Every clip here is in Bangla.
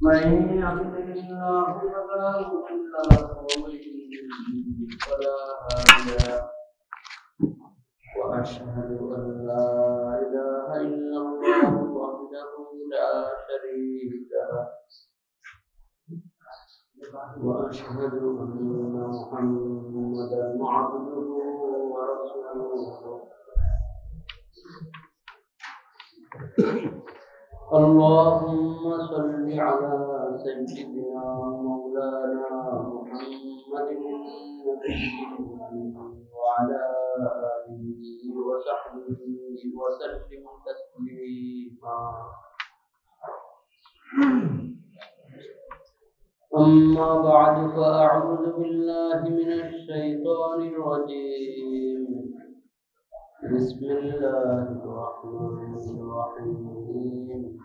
من يهده الله فلا مضل له ومن يضلل فلا هادي واشهد ان لا اله الا الله وحده لا شريك له وأشهد أن محمدا عبده ورسوله. اللهم صل على سيدنا مولانا محمد وعلى آله وصحبه وسلم تسليما. أما بعد فأعوذ بالله من الشيطان الرجيم. بسم الله الرحمن الرحيم.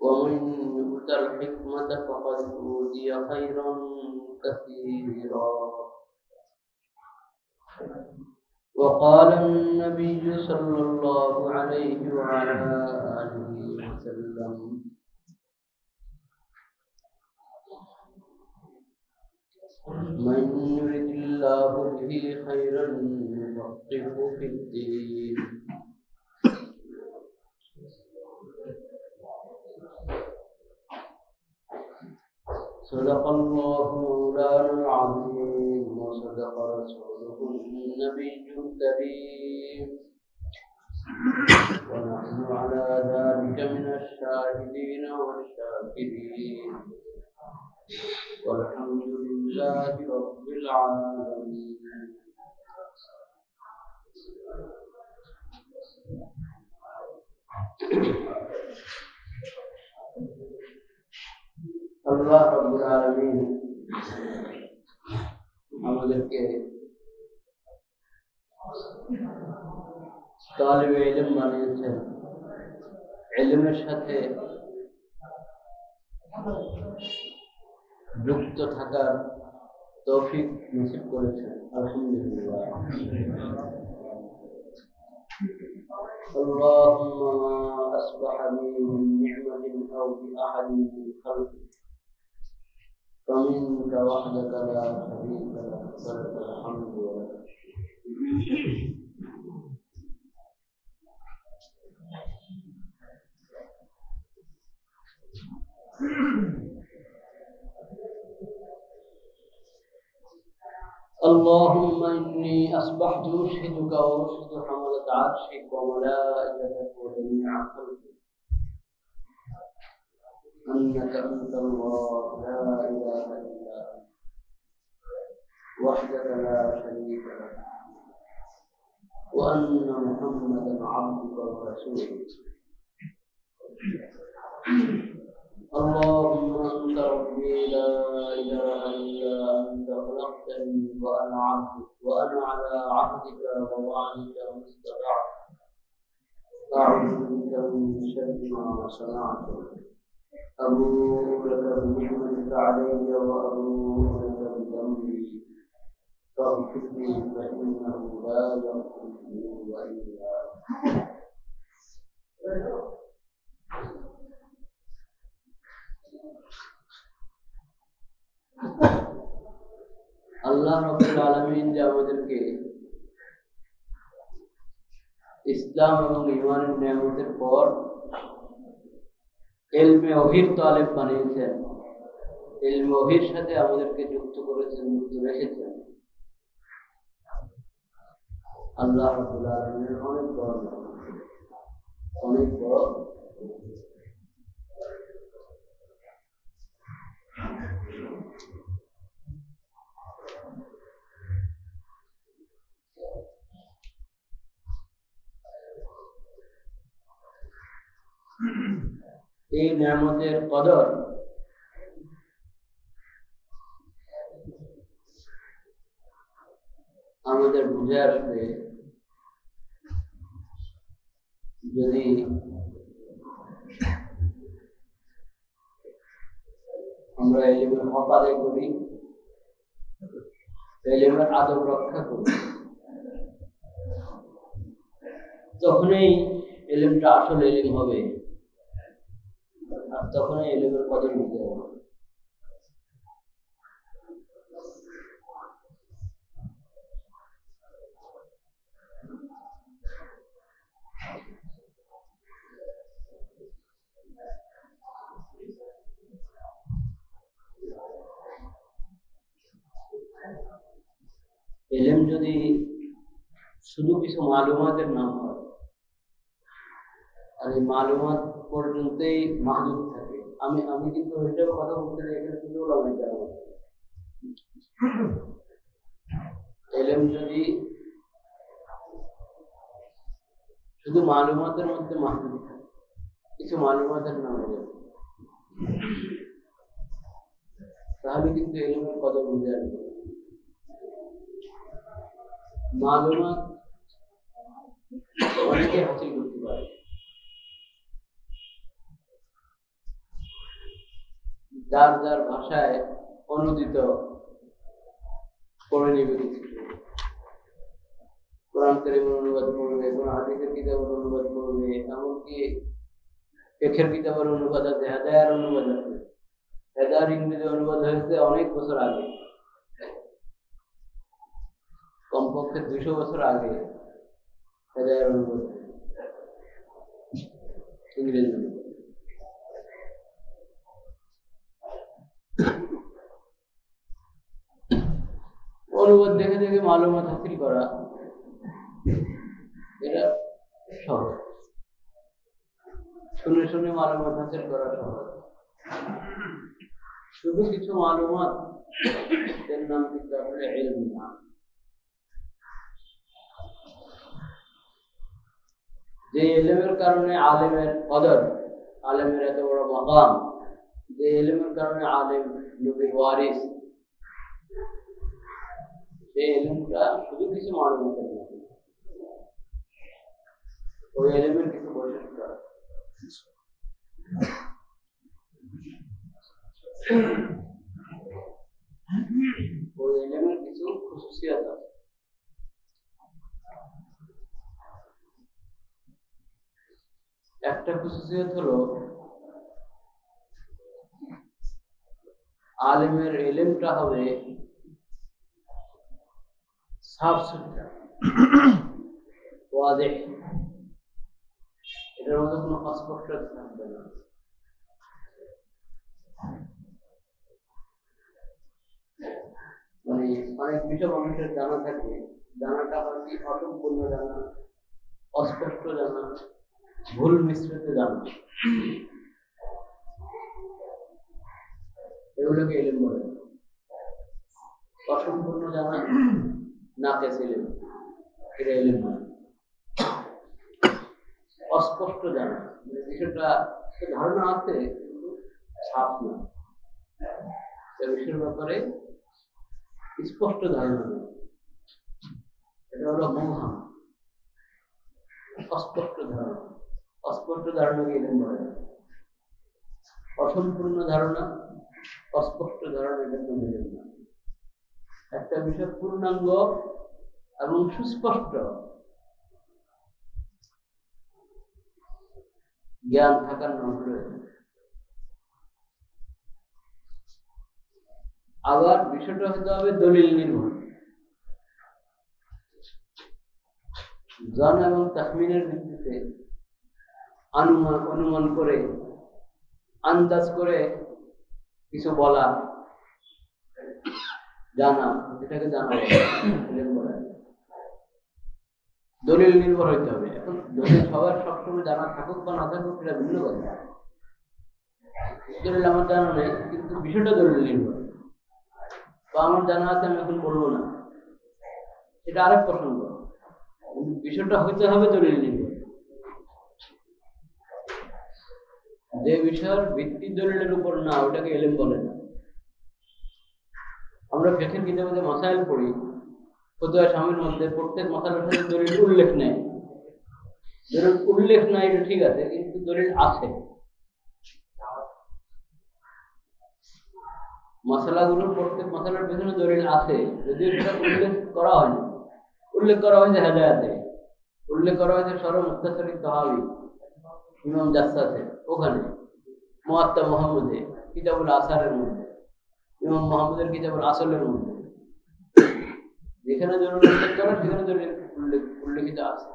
ومن يؤت الحكمة فقد أوتي خيرا كثيرا. وقال النبي صلى الله عليه وعلى آله وسلم من يرد الله به خيرا يفقهه في الدين. صدق الله مولانا العظيم وصدق رسوله النبي الكريم. ونحن على ذلك من الشاهدين والشاكرين. والحمد لله رب العالمين আল্লাহ রব্বুল আলামিন আমাদেরকে তালিবে ইলম বানিয়েছেন ইলমের সাথে যুক্ত থাকার তৌফিক নসিব করেছেন আলহামদুলিল্লাহ اللهم ما أصبح لي من نعمة أو بأحد من خلقك فمنك وحدك لا شريك لك ولك الحمد ولك اللهم إني أصبحت أشهدك وأشهد حملة عرشك وملائكتك وجميع خلقك. أنك أنت الله لا إله إلا أنت. وحدك لا شريك لك. وأن محمدا عبدك ورسولك. اللهم وأنا عبدك وأنا على عهدك ووعدك ما استطعت أعوذ بك من شر ما صنعت. أبوء لك بنعمتك علي وأبوء لك بذنبي. فاغفر لي فإنه لا يغفر الذنوب إلا أنت আল্লাহ রবুল আলমিন যে আমাদেরকে ইসলাম এবং ইমানের নিয়ামতের পর এলমে অহির তালেব বানিয়েছেন এলমে অহির সাথে আমাদেরকে যুক্ত করেছেন, যুক্ত রেখেছেন। আল্লাহ রবুল আলমিনের অনেক বড় অনেক বড়। এই নিয়ামতের কদর? আমাদের বুঝে আসবে, যদি আমরা এলিমের আদায় করি, এলেমের আদব রক্ষা করি, তখনই এলেমটা আসলে এলিম হবে। আর তখনই এলেমের কদর নিতে হবে এলেম যদি শুধু কিছু মালুমাতের নাম হয়, আর এই মালুমাত পর্যন্তই মাহদুদ থাকে। আমি আমি কিন্তু ওইটাও কথা বলতে চাই, এখানে কিন্তু ওলামাই কেন এলেম যদি, শুধু মালুমাতের মধ্যে মাহদুদ থাকে, কিছু মালুমাতের নাম এলেম তাহলে কিন্তু এলেমের কদর বুঝে আসবে। মালুমাত অনেকে হাসিল করতে পারে যার যার ভাষায় অনুদিত করে নেবে অনুবাদ করবে কোন কিতাবের অনুবাদ করবে এমনকি পেখের কিতাবের অনুবাদ আছে, হেদায়ার অনুবাদ আছে। ইংরেজি অনুবাদ হয়েছে অনেক বছর আগে। কমপক্ষে দুশো বছর আগে হেদায়ার অনুবাদ। ইংরেজি অনুবাদ। অনুবাদ দেখে দেখে মালুমাত হাসিল করা। এটা সহজ। শুনে শুনে মালুমাত হাসিল করা সহজ। শুধু কিছু মালুমাত, এর নাম কিন্তু আসলে না। যে এলেমের কারণে আলেমের কদর, আলেমের এত বড় মাকাম, যে এলেমের কারণে আলেম নবীর ওয়ারিস সেই এলেমটা শুধু কিছু ওই এলেমের কিছু বৈশিষ্ট্য ওই এলেমের কিছু আছে। একটা খুশুসিয়ত হলো আলেমের এলেমটা হবে সাফ সুতরা ওয়াজেহ এটার মধ্যে কোনো অস্পষ্ট থাকবে না। মানে অনেক বিষয় মানুষের জানা থাকে জানাটা হয় কি অসম্পূর্ণ জানা, অস্পষ্ট জানা, ভুল মিশ্রিত জানা। এগুলোকে এলেম বলে। অসম্পূর্ণ জানা। না কেস এলেম এটা অস্পষ্ট জানা। মানে বিষয়টা ধারণা আছে না। বিষয়ের ব্যাপারে স্পষ্ট ধারণা নেই। এটা হলো মোহাম অস্পষ্ট ধারণা। অস্পষ্ট ধারণাকে বলে? অসম্পূর্ণ ধারণা, অস্পষ্ট ধারণা এটা মেলেন না। একটা বিষয় পূর্ণাঙ্গ এবং সুস্পষ্ট। জ্ঞান থাকার নাম হলো আবার বিষয়টা হতে হবে দলিল নির্ভর জন এবং তাহমিনের ভিত্তিতে অনুমান অনুমান করে, আন্দাজ করে কিছু বলা জানা এটাকে দলিল নির্ভর হইতে হবে। এখন দলিল সবার সবসময় জানা থাকুক বা না থাকুক সেটা ভিন্ন কথা। দলিল আমার জানা নেই, কিন্তু বিষয়টা দলিল নির্ভর। বা আমার জানা আছে, আমি এখন বলব না। এটা আরেক প্রসঙ্গ। বিষয়টা হইতে হবে দলিল নির্ভর। যে বিষয়ের ভিত্তি দলিলের উপর না, ওটাকে এলেম বলে না। আমরা ফেকের কিতাবে যে মাসাইল পড়ি, ফতুয়া স্বামীর মধ্যে প্রত্যেক সাথে দলিল উল্লেখ নেই। দলিল উল্লেখ নাই, এটা ঠিক আছে, কিন্তু দলিল আছে। মশলাগুলোর প্রত্যেক মশলার পেছনে দলিল আছে, যদিও উল্লেখ করা হয়নি। উল্লেখ করা হয়েছে হেদায়াতে উল্লেখ করা হয়েছে সর মুস্তাসরি তহাবি, ইমাম জাসাসে ওখানে, মোয়াত্তা মোহাম্মদে, কিতাবুল আসারের মধ্যে। ইমাম মোহাম্মদের কিতাবুল আসলের মধ্যে যেখানে দলিল উল্লেখ করা, সেখানে দলিল উল্লেখ উল্লেখিত আছে।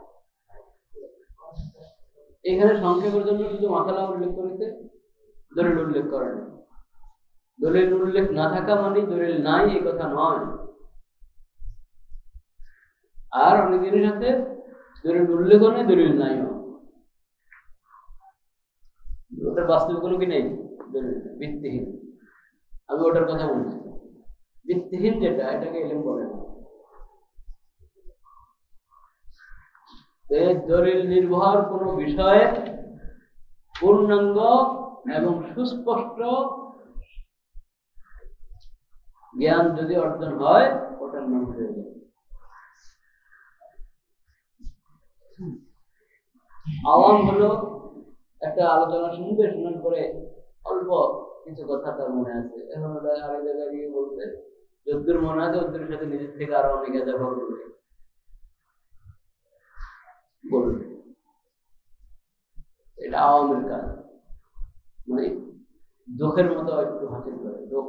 এখানে সংক্ষেপের জন্য শুধু মাসালা উল্লেখ করেছে, দলিল উল্লেখ করা নেই দলিল উল্লেখ না থাকা মানে দলিল নাই, এই কথা নয়। আর অনেক জিনিস আছে দলিল উল্লেখ নেই দলিল নাই ওটার বাস্তব কোনো কি নেই? দলিল ভিত্তিহীন। আমি ওটার কথা বলছি। ভিত্তিহীন যেটা, এটাকে এলিম বলে দলিল নির্ভর কোন বিষয়ে পূর্ণাঙ্গ এবং সুস্পষ্ট জ্ঞান যদি অর্জন হয়, ওটার নাম হয়ে যায়। আওয়াম হলো একটা আলোচনা শুনবে শোনার পরে অল্প কিছু কথা তার মনে আছে এখন ওটা আরেক জায়গায় গিয়ে বলতে যদ্দুর মনে আছে ওদের সাথে নিজের থেকে আরো অনেক ব্যবহার করবে বলবে এটা আওয়ামের কাজ মানে দুঃখের মতো একটু হাসিল করে দুঃখ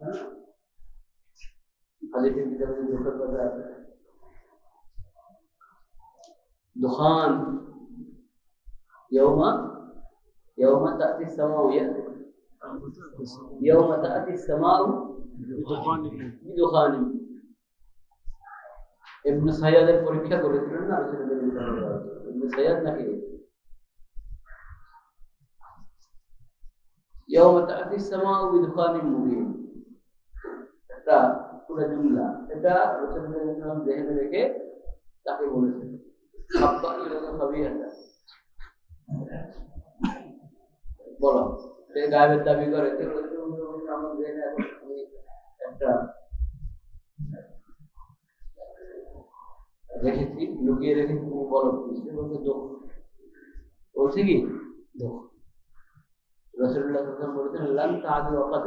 হ্যাঁ হাজির কিতাবে দুঃখের কথা আছে دخان يوم يوم تأتي السماء يوم تأتي السماء بدخان ইবনে সাইয়াদের পরীক্ষা করেছিলেন না রাসূলুল্লাহ সাল্লাল্লাহু আলাইহি ওয়াসাল্লাম ইবনে সাইয়াদ নাকি يوم تأتي السماء بدخان مبين এটা পুরো জুমলা এটা রাসূলুল্লাহ সাল্লাল্লাহু আলাইহি ওয়াসাল্লাম জেহেনে রেখে তাকে বলেছেন সাব্বা এরকম সবই আছে বলো সে গায়েবের দাবি করে রেখেছি, লুকিয়ে রেখেছি, তুমি বলো সে বলছে, দুঃখ। বলছে কি? দুঃখ। রসুল্লাহ বলেছেন, লান তাহাদি অকাদ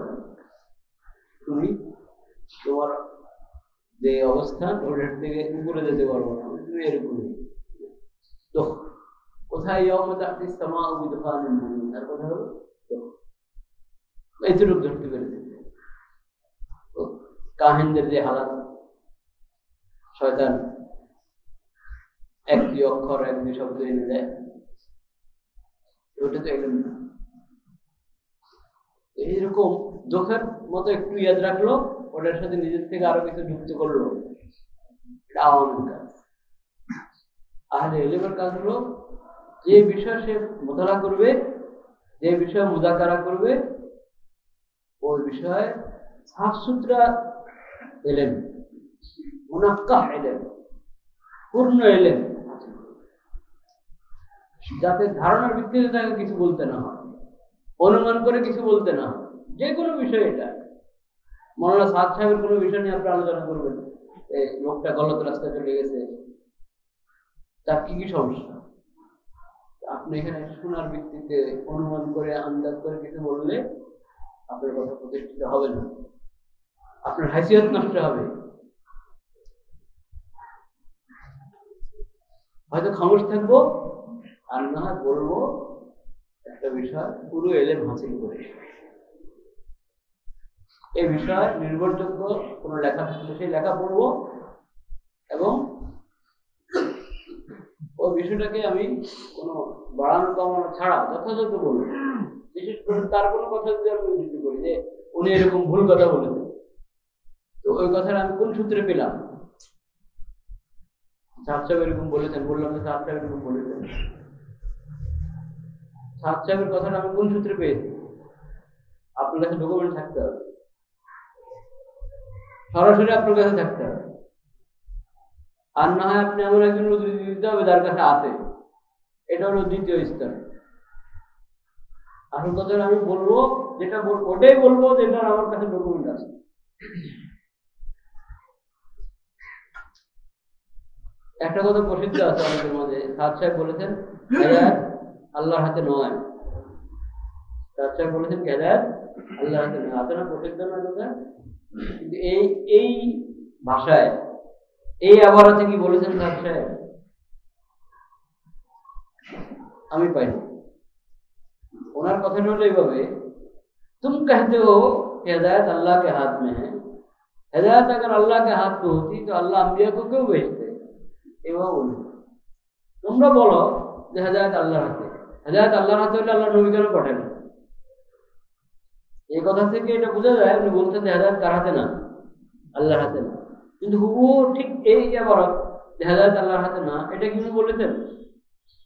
তুমি তোমার যে অবস্থান ওটার থেকে উপরে যেতে পারব না। তুমি এরকমই দুঃখ। কোথায় ইয়ম তাহতি সামা তার কথা হলো দুঃখ এইটুকু ধরতে পেরেছে। কাহিনদের যে হালাত, শয়তান একটি অক্ষর এক দুই শব্দ এনে দেয়। ওটা তো এলেন না। এইরকম দুঃখের মতো একটু ইয়াদ রাখল, ওটার সাথে নিজের থেকে আরও কিছু যুক্ত করল। আহলে কাজ হলো, যে বিষয় সে মোতালা করবে, যে বিষয়ে মুদাকারা করবে ওই বিষয়ে সাফ সুতরা এলেন এলেন, পূর্ণ এলেন। যাতে ধারণার ভিত্তিতে তাকে কিছু বলতে না হয়, অনুমান করে কিছু বলতে না হয়, যে কোনো বিষয় এটা। মৌলানা সাদ সাহেবের কোনো বিষয় নিয়ে আপনি আলোচনা করবেন, এই লোকটা গলত রাস্তায় চলে গেছে, তার কি কি সমস্যা? আপনি এখানে শোনার ভিত্তিতে অনুমান করে, আন্দাজ করে কিছু বললে আপনার কথা প্রতিষ্ঠিত হবে না। আপনার হাসিয়ত নষ্ট হবে। হয়তো খামোশ থাকব, আর না বলব, একটা বিষয় পুরো এলেম হাসিল করে। এই বিষয়ে নির্ভরযোগ্য, কোনো লেখা সেই লেখা পড়ব এবং ওই বিষয়টাকে আমি কোনো বাড়ানো কমানো ছাড়া যথাযথ বলব। বিশেষ করে তার কোনো কথা যদি আমি উদ্ধৃতি করি যে উনি এরকম ভুল কথা বলেছেন, তো ওই কথাটা আমি কোন সূত্রে পেলাম? সাত সাহেব এরকম বলেছেন, বললাম যে সাত সাহেব এরকম বলেছেন। সাত সাহেবের কথাটা আমি কোন সূত্রে পেয়েছি? আপনার কাছে ডকুমেন্ট থাকতে হবে। সরাসরি আপনার কাছে থাকতে হবে। আর না হয় আপনি এমন একজন উদ্ধৃতি দিতে হবে যার কাছে আছে। এটা হলো দ্বিতীয় স্তর। আসল কথা আমি বলব, যেটা বল- ওটাই বলব যেটা আমার কাছে ডকুমেন্ট আছে। একটা কথা প্রসিদ্ধ আছে আমাদের মাঝে, সাদ সাহেব বলেছেন আল্লাহর হাতে নয়। সাদ সাহেব বলেছেন, হেদায়ত আল্লাহ হাতে না আছে না প্রত্যেকটা না কথা কিন্তু এই এই ভাষায়, এই আবার আবহাওয়াতে কি বলেছেন সাদ সাহেব। আমি পাইনি। ওনার কথাটা হলো এইভাবে तुम कहते हो कि हिदायत अल्लाह के हाथ में है हिदायत अगर अल्लाह के हाथ में होती तो अल्लाह अम्बिया को क्यों भेजते এভাবে বলি তোমরা বলো যে হেদায়ত আল্লাহর হাতে হেদায়ত আল্লাহর হাতে হলে আল্লাহ নবী কেন পাঠান এই কথা থেকে এটা বোঝা যায় উনি বলতেন যে হেদায়ত কার হাতে না আল্লাহর হাতে না কিন্তু হুবু ঠিক এই যে বড় যে হেদায়ত আল্লাহর হাতে না এটা কি উনি বলেছেন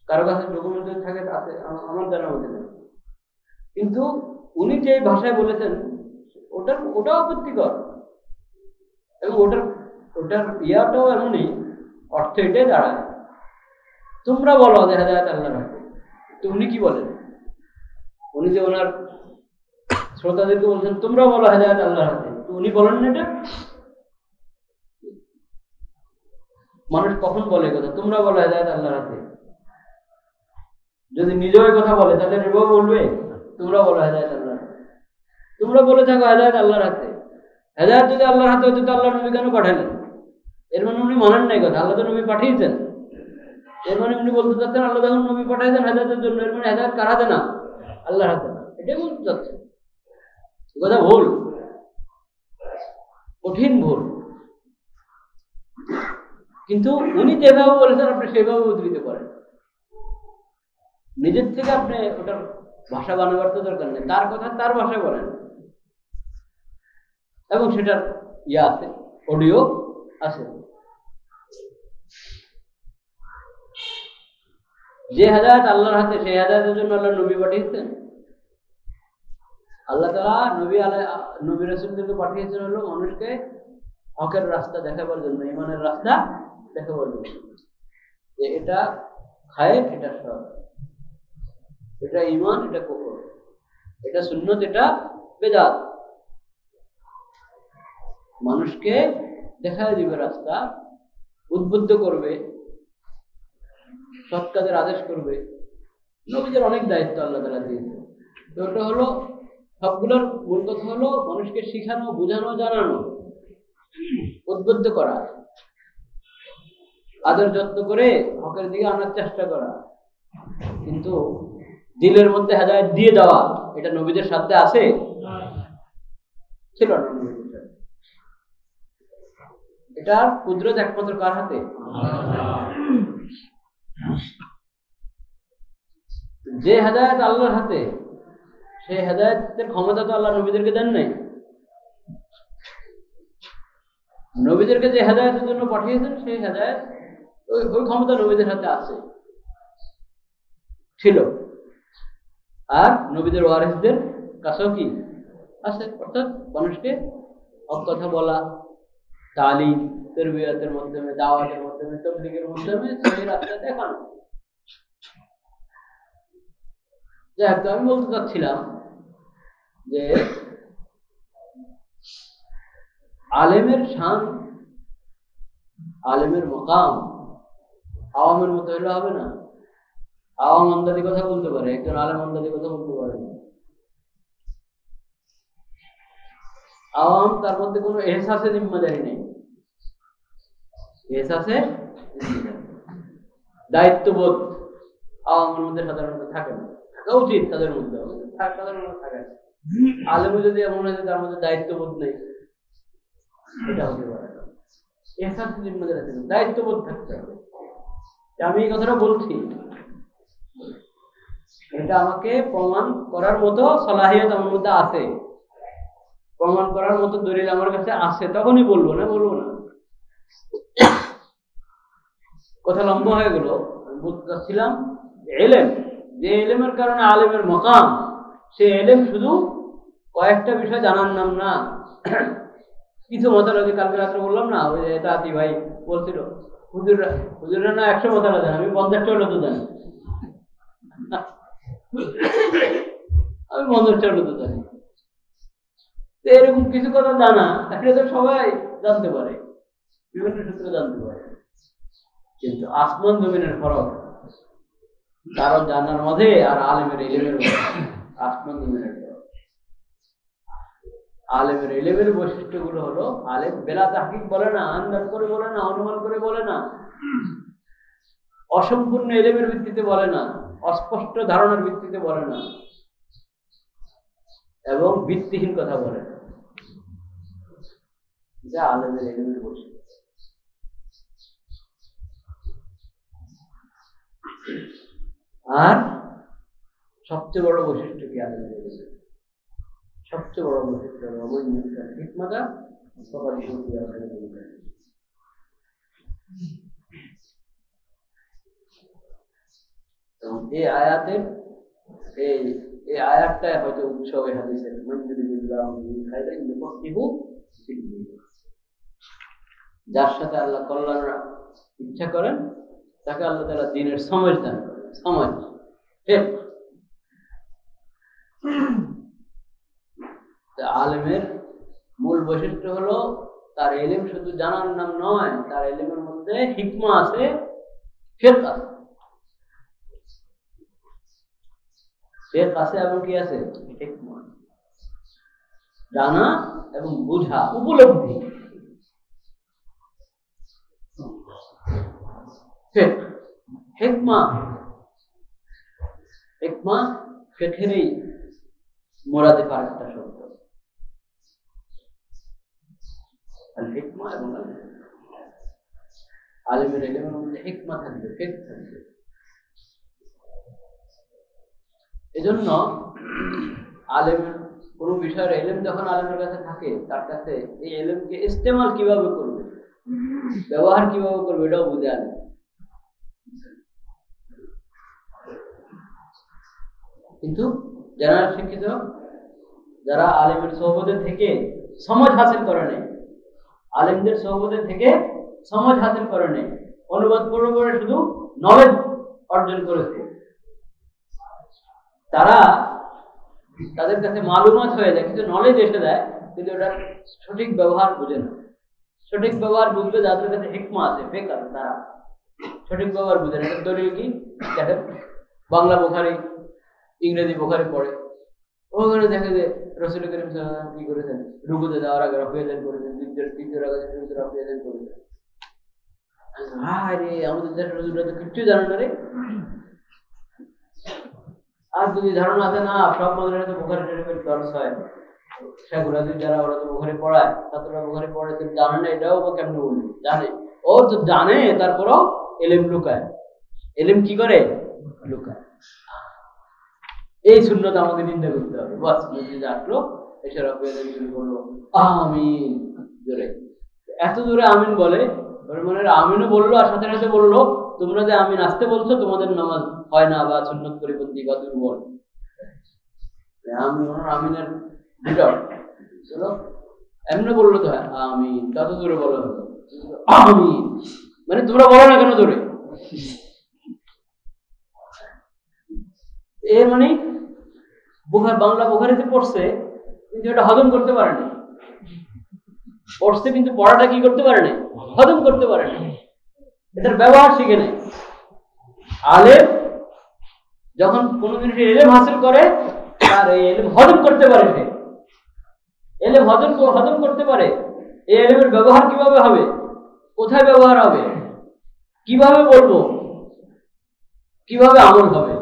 কারো কাছে ডকুমেন্ট থাকে আছে আম- আমার জানার মধ্যে নেই কিন্তু উনি যে ভাষায় বলেছেন, ওটার, ওটাও আপত্তিকর। এবং ওটার ওটার ইয়াটাও এমনই, অর্থ এটাই দাঁড়ায়। তোমরা বলো দেখা যায় আল্লাহর হাতে। তো উনি কি বলেন? উনি যে ওনার শ্রোতাদেরকে বলছেন, তোমরা বলো হেদায়ত আল্লাহর হাতে। তো উনি বলেন না এটা? মানুষ কখন বলে কথা? তোমরা বলো হেদায়ত আল্লাহর হাতে। যদি নিজেও কথা বলে, তাহলে এভাবে বলবে? তোমরা বলো হেদায়ত আল্লাহর তোমরা বলে থাকো হেদায়ত আল্লাহর হাতে। হেদায়ত যদি আল্লাহর হাতে হতো তো আল্লাহ নবী কেন পাঠালেন? এর মানে উনি মানেন না এই কথা, আল্লাহ তো নবী পাঠিয়েছেন। এর মানে উনি বলতে চাচ্ছেন, আল্লাহ যখন নবী পাঠাইছেন হেদায়তের জন্য, এর মানে হেদায়ত কার হাতে না? আল্লাহর হাতে না। এটাই বলতে চাচ্ছেন কথা ভুল। কঠিন ভুল। কিন্তু উনি যেভাবে বলেছেন, আপনি সেভাবে উদ্ধৃত করেন। নিজের থেকে আপনি ওটার ভাষা বানাবার তো দরকার নেই। তার কথা তার ভাষায় বলেন। এবং সেটার ইয়ে আছে অডিও আছে। যে হেদায়ত আল্লাহর হাতে, সেই হেদায়তের জন্য আল্লাহ নবী পাঠিয়েছেন আল্লাহ তালা নবী আলাই, নবী রসুলদেরকে পাঠিয়েছেন হলো মানুষকে হকের রাস্তা দেখাবার জন্য ইমানের রাস্তা দেখাবার জন্য। যে এটা খায় এটা সব। এটা ইমান এটা কুকুর এটা সুন্নত, এটা বেদাত। মানুষকে দেখায় দিবে রাস্তা, উদ্বুদ্ধ করবে, সৎ কাজের আদেশ করবে। নবীদের অনেক দায়িত্ব আল্লাহ তালা দিয়েছে তো ওটা হলো, সবগুলোর মূল কথা হলো, মানুষকে শিখানো, বোঝানো, জানানো, উদ্বুদ্ধ করা। আদর যত্ন করে হকের দিকে আনার চেষ্টা করা। কিন্তু দিলের মধ্যে হেদায়ত দিয়ে দেওয়া। এটা নবীদের সাথে আছে? ছিল এটার কুদরত একমাত্র কার হাতে? যে হেদায়ত আল্লাহর হাতে, সেই হেদায়তের ক্ষমতা তো আল্লাহ নবীদেরকে দেন নাই। নবীদেরকে যে হেদায়তের জন্য পাঠিয়েছেন, সেই হেদায়ত ওই ক্ষমতা নবীদের হাতে আছে। ছিল। আর নবীদের ওয়ারিসদের কাছেও কি আছে? অর্থাৎ মানুষকে হক কথা বলা তালিম তরবিয়তের মাধ্যমে দাওয়াতের মাধ্যমে তবলিগের মাধ্যমে সেই রাস্তা দেখানো। যাই হোক, আমি বলতে চাচ্ছিলাম যে আলেমের শান আলেমের মকাম আওয়ামের মতো হলে হবে না? আওয়াম আন্দাজি কথা বলতে পারে, একজন আলেম আন্দাজি কথা বলতে পারে আওয়াম তার মধ্যে কোনো এহসাসে জিম্মাদারি নেই। এহসাসে। দায়িত্ববোধ আওয়ামের মধ্যে সাধারণত থাকে না। থাকা উচিত তাদের মধ্যে মধ্যে থাকে আলেমও যদি এমন হয় তার মধ্যে দায়িত্ববোধ নেই, এটা হতে পারে এহসাসে জিম্মাদারি দায়িত্ববোধ থাকতে হবে। আমি এই কথাটা বলছি এটা আমাকে প্রমাণ করার মতো সলাহিয়ত আমার মধ্যে আছে। প্রমাণ করার মতো দলিল আমার কাছে আছে, তখনই বলব না বলব না। কথা লম্বা হয়ে গেল বলতে চাচ্ছিলাম এলেম, যে এলেমের কারণে আলেমের মকাম, সে এলেম শুধু কয়েকটা বিষয় জানার নাম না। কিছু মতালা কালকে রাত্রে বললাম না, ওই যে তাঁতি ভাই বলছিল, হুজুররা হুজুররা না একশো মতালা জানে, আমি পঞ্চাশটা হলো তো জানি। আমি পঞ্চাশটা হলো তো জানি। তো এরকম কিছু কথা জানা এটা তো সবাই জানতে পারে। বিভিন্ন সূত্রে জানতে পারে। কিন্তু আসমান জমিনের ফরক কারও জানার মধ্যে আর আলেমের এলেমের আসমান জমিনের ফরক। আলেমের এলেমের বৈশিষ্ট্যগুলো হলো, আলেম বেলা তাহকিক বলে না, আন্দাজ করে বলে না, অনুমান করে বলে না, অসম্পূর্ণ এলেমের ভিত্তিতে বলে না। অস্পষ্ট ধারণার ভিত্তিতে বলে না। এবং ভিত্তিহীন কথা বলে না। যা আলেমের এলেমের আর সবচেয়ে বড় বৈশিষ্ট্য কি আলেমের সবচেয়ে বড় বৈশিষ্ট্য হলো অবৈজ্ঞানিক হিকমাটা সবারই এবং এই আয়াতের এই এই আয়াতটাই হয়তো উৎস ওই হাদিসের যার সাথে আল্লাহ কল্যাণ ইচ্ছা করেন, তাকে আল্লাহ তাআলা দিনের সমাজ দান করেন আলেমের মূল বৈশিষ্ট্য হলো, তার এলিম শুধু জানার নাম নয়, তার এলিমের মধ্যে হিকমা আছে ফেক আছে ফেক আছে? এবং কি আছে জানা এবং বুঝা, উপলব্ধি। হেকমা। হেকমা ফেকেরই মোরাদে পারেকটা শব্দ আল হিকমা এবং আল আলিমের এলেমের মধ্যে হিকমা থাকবে, ফেক থাকবে। এজন্য আলেমের কোন বিষয়ের এলেম যখন আলেমের কাছে থাকে, তার কাছে এই এলেমকে ইস্তেমাল কীভাবে করবে? ব্যবহার কীভাবে করবে? এটাও বুঝে আলেম। কিন্তু যারা শিক্ষিত, যারা আলেমের সহবতে থেকে সমাজ হাসিল করে নেয়, আলেমদের সহবতে থেকে সমাজ হাসিল করে নেয়, অনুবাদ পূর্ণ করে শুধু নলেজ অর্জন করেছে। তারা তাদের কাছে মালুমাত হয়ে যায়, কিন্তু নলেজ এসে দেয়, কিন্তু ওটার সঠিক ব্যবহার বুঝে না। সঠিক ব্যবহার বুঝবে যাদের কাছে হিকমা আছে আছে তারা। সঠিক ব্যবহার বুঝে না। দলিল কি? দেখেন, বাংলা বোখারি, ইংরেজি বোখারি পড়ে। ওখানে দেখে যে রসুল করিম সাল্লাম কি করেছেন? রুকুতে যাওয়ার আগে রফিয়াজান করেছেন দ্বিতীয় দ্বিতীয় আগে রফিয়াজান করেছেন আরে, আমাদের দেশের রসুলরা তো কিচ্ছু জানে না রে। আর যদি ধারণা আছে, না, সব মাদ্রাসা তো বোখারি শরীফের দর্শ হয়। যারা ওরা তো বোখারি পড়ায় ছাত্ররা বোখারি পড়ে তো জানে না, এটাও বা কেমনে জানে। ও তো জানে, তারপরও এলেম লুকায়। কি করে? লুকায়। এই শূন্যতা আমাকে নিন্দা করতে হবে। বাস মসজিদ আসলো। এসে রফিয়াদের শুরু করল আমিন। জোরে। এত জোরে আমিন বলে ওর মনে আমিনও বলল আর সাথে সাথে বলল তোমরা যে আমিন আসতে বলছো, তোমাদের নামাজ হয় না বা সুন্নত পরিপন্থী বা দুর্বল। আমি আমিনের এমনি বলল তো আমিন তত জোরে বলো। আমিন। মানে তোমরা বলো না কেন জোরে? এ মানে বাংলা বোখারিতে পড়ছে, কিন্তু এটা হজম করতে পারেনি। পড়ছে কিন্তু পড়াটা কি করতে পারে না হজম করতে পারে না এটার ব্যবহার শিখে নেয়। আলেম যখন কোনো জিনিস এলেম হাসিল করে, তার এই এলেম হজম করতে পারে সে। এলেম হজম হজম করতে পারে। এই এলেমের ব্যবহার কীভাবে হবে? কোথায় ব্যবহার হবে? কীভাবে বলব? কীভাবে আমল হবে?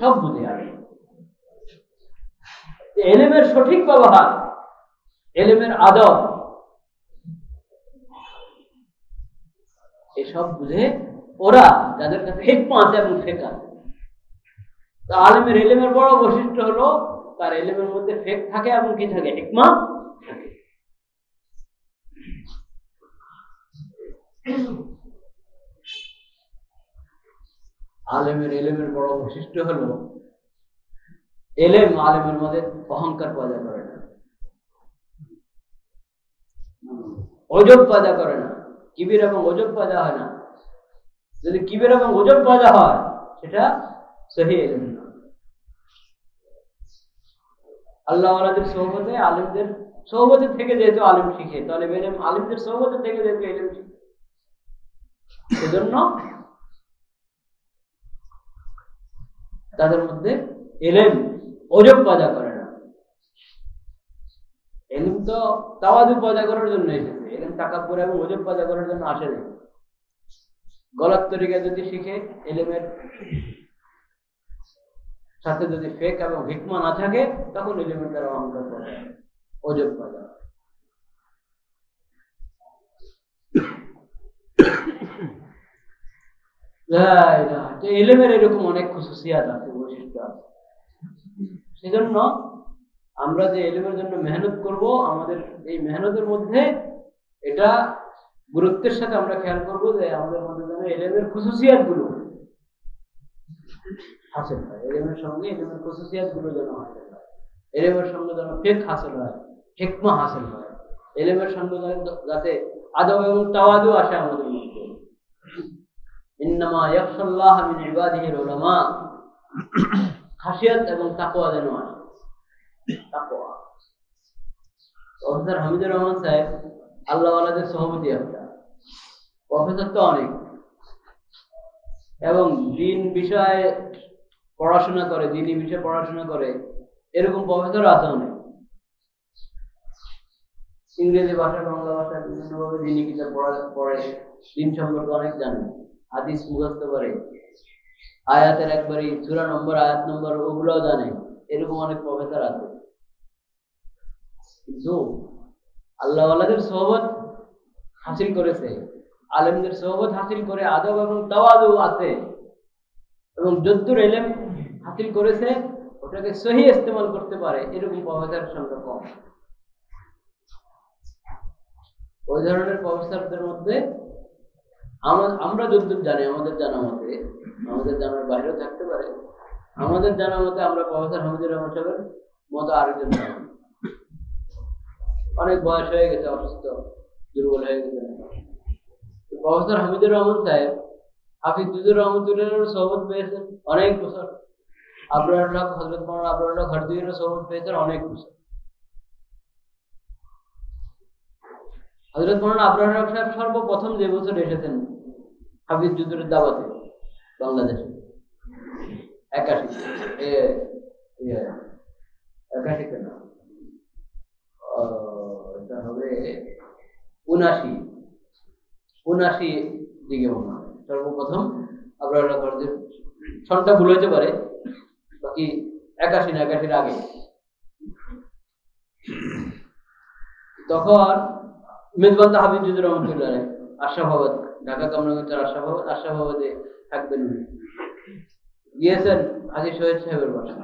সব বুঝে আসে এলেমের সঠিক ব্যবহার, এলেমের আদর এসব বুঝে ওরা যাদের কাছে হেকমা আছে এবং ফেক আছে। তো আলেমের এলেমের বড় বৈশিষ্ট্য হলো, তার এলেমের মধ্যে ফেক থাকে এবং কি থাকে? হেকমা থাকে। আলেমের এলেমের বড় বৈশিষ্ট্য হলো এলেম আলেমের মধ্যে অহংকার পয়দা করে না। অজব পয়দা করে না। কিবির এবং অজব পয়দা হয় না। যদি কিবির এবং অজব পয়দা হয়, সেটা সহি আল্লাহ আলিমদের থেকে যেহেতু আলিম শিখে, তাহলে এলেম আলিমদের থেকে যেহেতু এলেম শিখে। সেজন্য তাদের মধ্যে এলেম অজব পয়দা করে। তো তাওয়াদু পয়দা করার জন্য এসেছে। এলিম তাকাব্বর এবং ওজব পয়দা করার জন্য আসেনি গলত তরিকা যদি শিখে, এলিমের সাথে যদি ফেক এবং হিকমা না থাকে, তখন এলিমের দ্বারা অহংকার করে ওজব পয়দা। এলেমের এরকম অনেক খুশুসিয়াত আছে, বৈশিষ্ট্য আছে। সেজন্য আমরা যে এলেমের জন্য মেহনত করব, আমাদের এই মেহনতের মধ্যে এটা গুরুত্বের সাথে আমরা খেয়াল করব যে আমাদের মধ্যে যেন এলেমের খুশুসিয়াতগুলো হাসিল হয় এলেমের সঙ্গে এলেমের খুশুসিয়াতগুলো যেন হাসিল হয় এলেমের সঙ্গে যেন ফেক হাসিল হয়, হেকমা হাসিল হয় এলেমের সঙ্গে যেন- যাতে আদব এবং তাওয়াদু আসে আমাদের মধ্যে। ইন্নামা ইয়াখশাল্লাহ মিন ইবাদিহিল উলামা খাসিয়াত এবং তাকওয়া যেন আসে। প্রফেসর হামিদুর রহমান সাহেব আল্লাহ আল্লাহদের সভাপতি একটা প্রফেসর তো অনেক। এবং দিন বিষয়ে পড়াশোনা করে, দিনই বিষয়ে পড়াশোনা করে, এরকম আছে অনেক। ইংরেজি ভাষা, বাংলা ভাষা বিভিন্নভাবে দিনই কিতাব পড়া, পড়ে। দিন সম্পর্কে অনেক জানে। হাদিস মুখস্থ করে। আয়াতের একবারই চূড়া নম্বর, আয়াত নম্বর, ওগুলোও জানে। এরকম অনেক প্রফেসর আছে। কিন্তু আল্লাহ আল্লাহদের সোহবত হাসিল করেছে। আলেমদের সোহবত হাসিল করে আদব এবং তাওয়াদু আছে। এবং যদ্দুর এলেম হাসিল করেছে, ওটাকে সহি ইস্তেমাল করতে পারে, এরকম প্রফেসরের সংখ্যা কম। ওই ধরনের প্রফেসরদের মধ্যে আমা- আমরা যদ্দূর জানি, আমাদের জানা মতে, আমাদের জানার বাইরেও থাকতে পারে। আমাদের জানা মতে আমরা প্রফেসর হামিদুর রহমান সাহেবের মতো আরেকজন জানি। অনেক বয়স হয়ে গেছে, অসুস্থ, দুর্বল হয়ে গেছে। প্রফেসর হামিদুর রহমান সাহেব, হাফিজ দুজুর রহমতুল্লাহ সহবত পেয়েছেন অনেক হজরত পেয়েছেন অনেক বছর। হজরত সাহেব সর্বপ্রথম যে বছর এসেছেন হাফিজ জুদুরের দাওয়াতে বাংলাদেশে। একাশি একাশি আহ, এটা হবে উনাশি উনাশি দিকে মনে হয় সর্বপ্রথম আপনারা সনটা ভুল হতে পারে, বাকি একাশি না, একাশির আগে। তখন মেজবান হাবিব জুদুর রহমতুল্লাহ আশাভাবাদ ঢাকা কামরাগঞ্জের আশাভাবাদ আশাভাবাদে থাকবেন উনি। গিয়েছেন হাজির শহীদ সাহেবের বাসা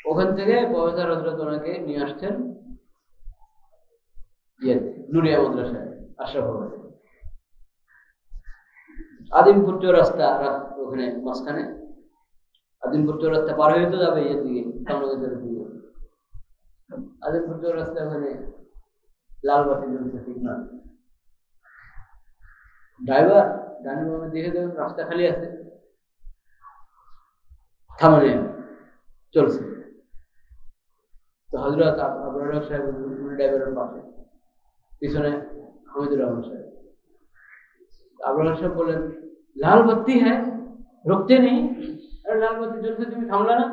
ওখান থেকে প্রফেসর হজরত ওনাকে নিয়ে আসছেন। নুরিয়া মাদ্রাসায় আশরাফাবাদে আদিমপুর চৌরাস্তা রাস- ওখানে মাঝখানে। আদিমপুর চৌরাস্তা পার হয়ে তো যাবে ইয়ের দিকে কামরাগঞ্জের দিকে। আদিমপুর চৌরাস্তা ওখানে লাল বাতি জ্বলছে সিগনাল ড্রাইভার ডানি দেখে দেখুন, রাস্তা খালি আছে। থামানে চলছে। তো হজরত আবরার সাহেব ড্রাইভারের পাশে। পিছনে হামিদুর রহমান সাহেব। আবুল সাহেব বললেন, লাল বাতি হ্যাঁ রুকতে নেই। আরে লাল বাতি জ্বলছে, তুমি থামলা না।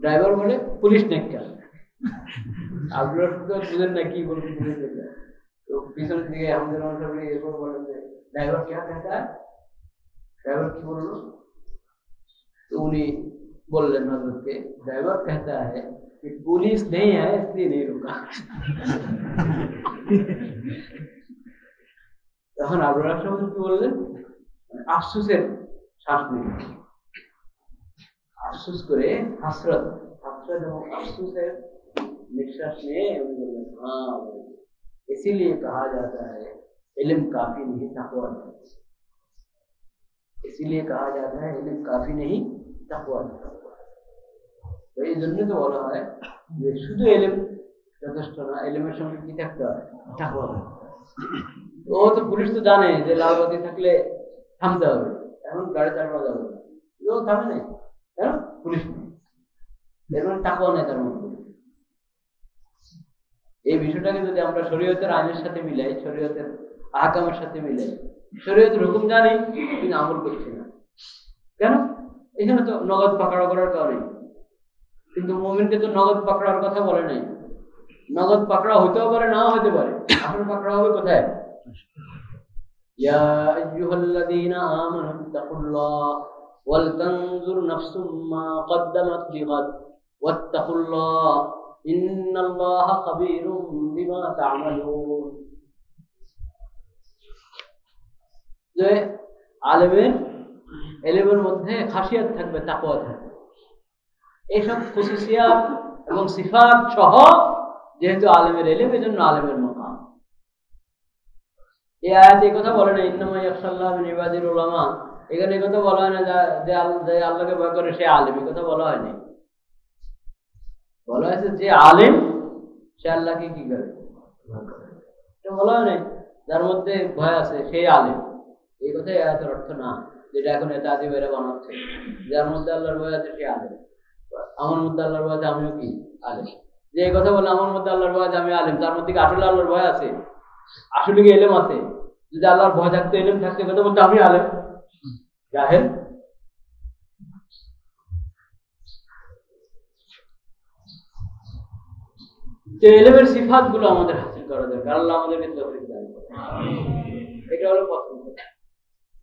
ড্রাইভার বলে, পুলিশ নেককার। আবুল তো বুঝেন না কি বলব, পুলিশ নেককার। তো পিছনের দিকে হামিদুর রহমান সাহেব এরপর বললেন যে, ড্রাইভার কে ড্রাইভার কি বলল? উনি বললেন, হজরতকে, ড্রাইভার হ্যাঁ पुलिस नहीं है इसलिए नहीं रुका তখন আবরার সাহেব কি বললেন আফসোসের শ্বাস নিলেন আফসোস করে হাসরত হাসরত এবং আফসোসের निश्वास নিয়ে উনি বললেন हाँ भाई इसीलिए कहा जाता है इल्म काफी नहीं तकवा है इसीलिए कहा जाता है इल्म काफी नहीं तकवा है তো এই জন্য তো বলা হয় যে শুধু এলেম যথেষ্ট না এলেমের সঙ্গে কি থাকতে হয়? থাকতে হয়। ও তো পুলিশ তো জানে যে লাল বাতি থাকলে থামতে হবে। এখন গাড়ি চালানো যাবে না। ও থামে নাই। কেন? পুলিশ এর মানে টাকাও নেই তার মধ্যে। এই বিষয়টাকে যদি আমরা শরীয়তের আইনের সাথে মিলাই শরীয়তের আহকামের সাথে মিলাই শরীয়তের হুকুম জানি কিন্তু আমল করছি না। কেন? এখানে তো নগদ পাকড়াও করার কারণে কিন্তু মোমিনকে তো নগদ পাকড়ার কথা বলে নাই। নগদ পাকড়া হইতেও পারে না হইতে পারে। আসল পাকড়া হবে কোথায়? আলেমের, এলেমের মধ্যে খাসিয়াত থাকবে, তাকওয়া থাকবে। এইসব খুশুসিয়াত এবং সিফাত সহ যেহেতু আলেমের এলেম এই জন্য আলেমের মকাম এই আয়াত এই কথা বলে না, ইন্নামা ইয়াকশাল্লাহ মিন ইবাদিল উলামা এখানে কথা বলা হয় না, যে আল- আল্লাহকে ভয় করে সে আলেম, এই কথা বলা হয়নি। বলা হয়েছে যে আলেম, সে আল্লাহকে কি করে? এটা বলা হয় নাই, যার মধ্যে ভয় আছে সেই আলেম। এই কথাই আয়াতের অর্থ না, যেটা এখন এটা আদি বেড়ে বানাচ্ছে। যার মধ্যে আল্লাহর ভয় আছে সে আলেম। আমার মধ্যে আল্লাহর ভয় আছে আমিও কি? আলেম। যে এই কথা বলে আমার মধ্যে আল্লাহর ভয় আছে আমি আলেম তার মধ্যে কি আসলে আল্লাহর ভয় আছে? আসলে কি এলেম আছে? যদি আল্লাহর ভয় থাকতো এলেম থাকতো কথা বলতে আমি আলেম। জাহেল? তো এলেমের সিফাতগুলো আমাদের হাসিল করা দরকার। আল্লাহ আমাদেরকে তৌফিক দান করে এটা হলো প্রথম কথা।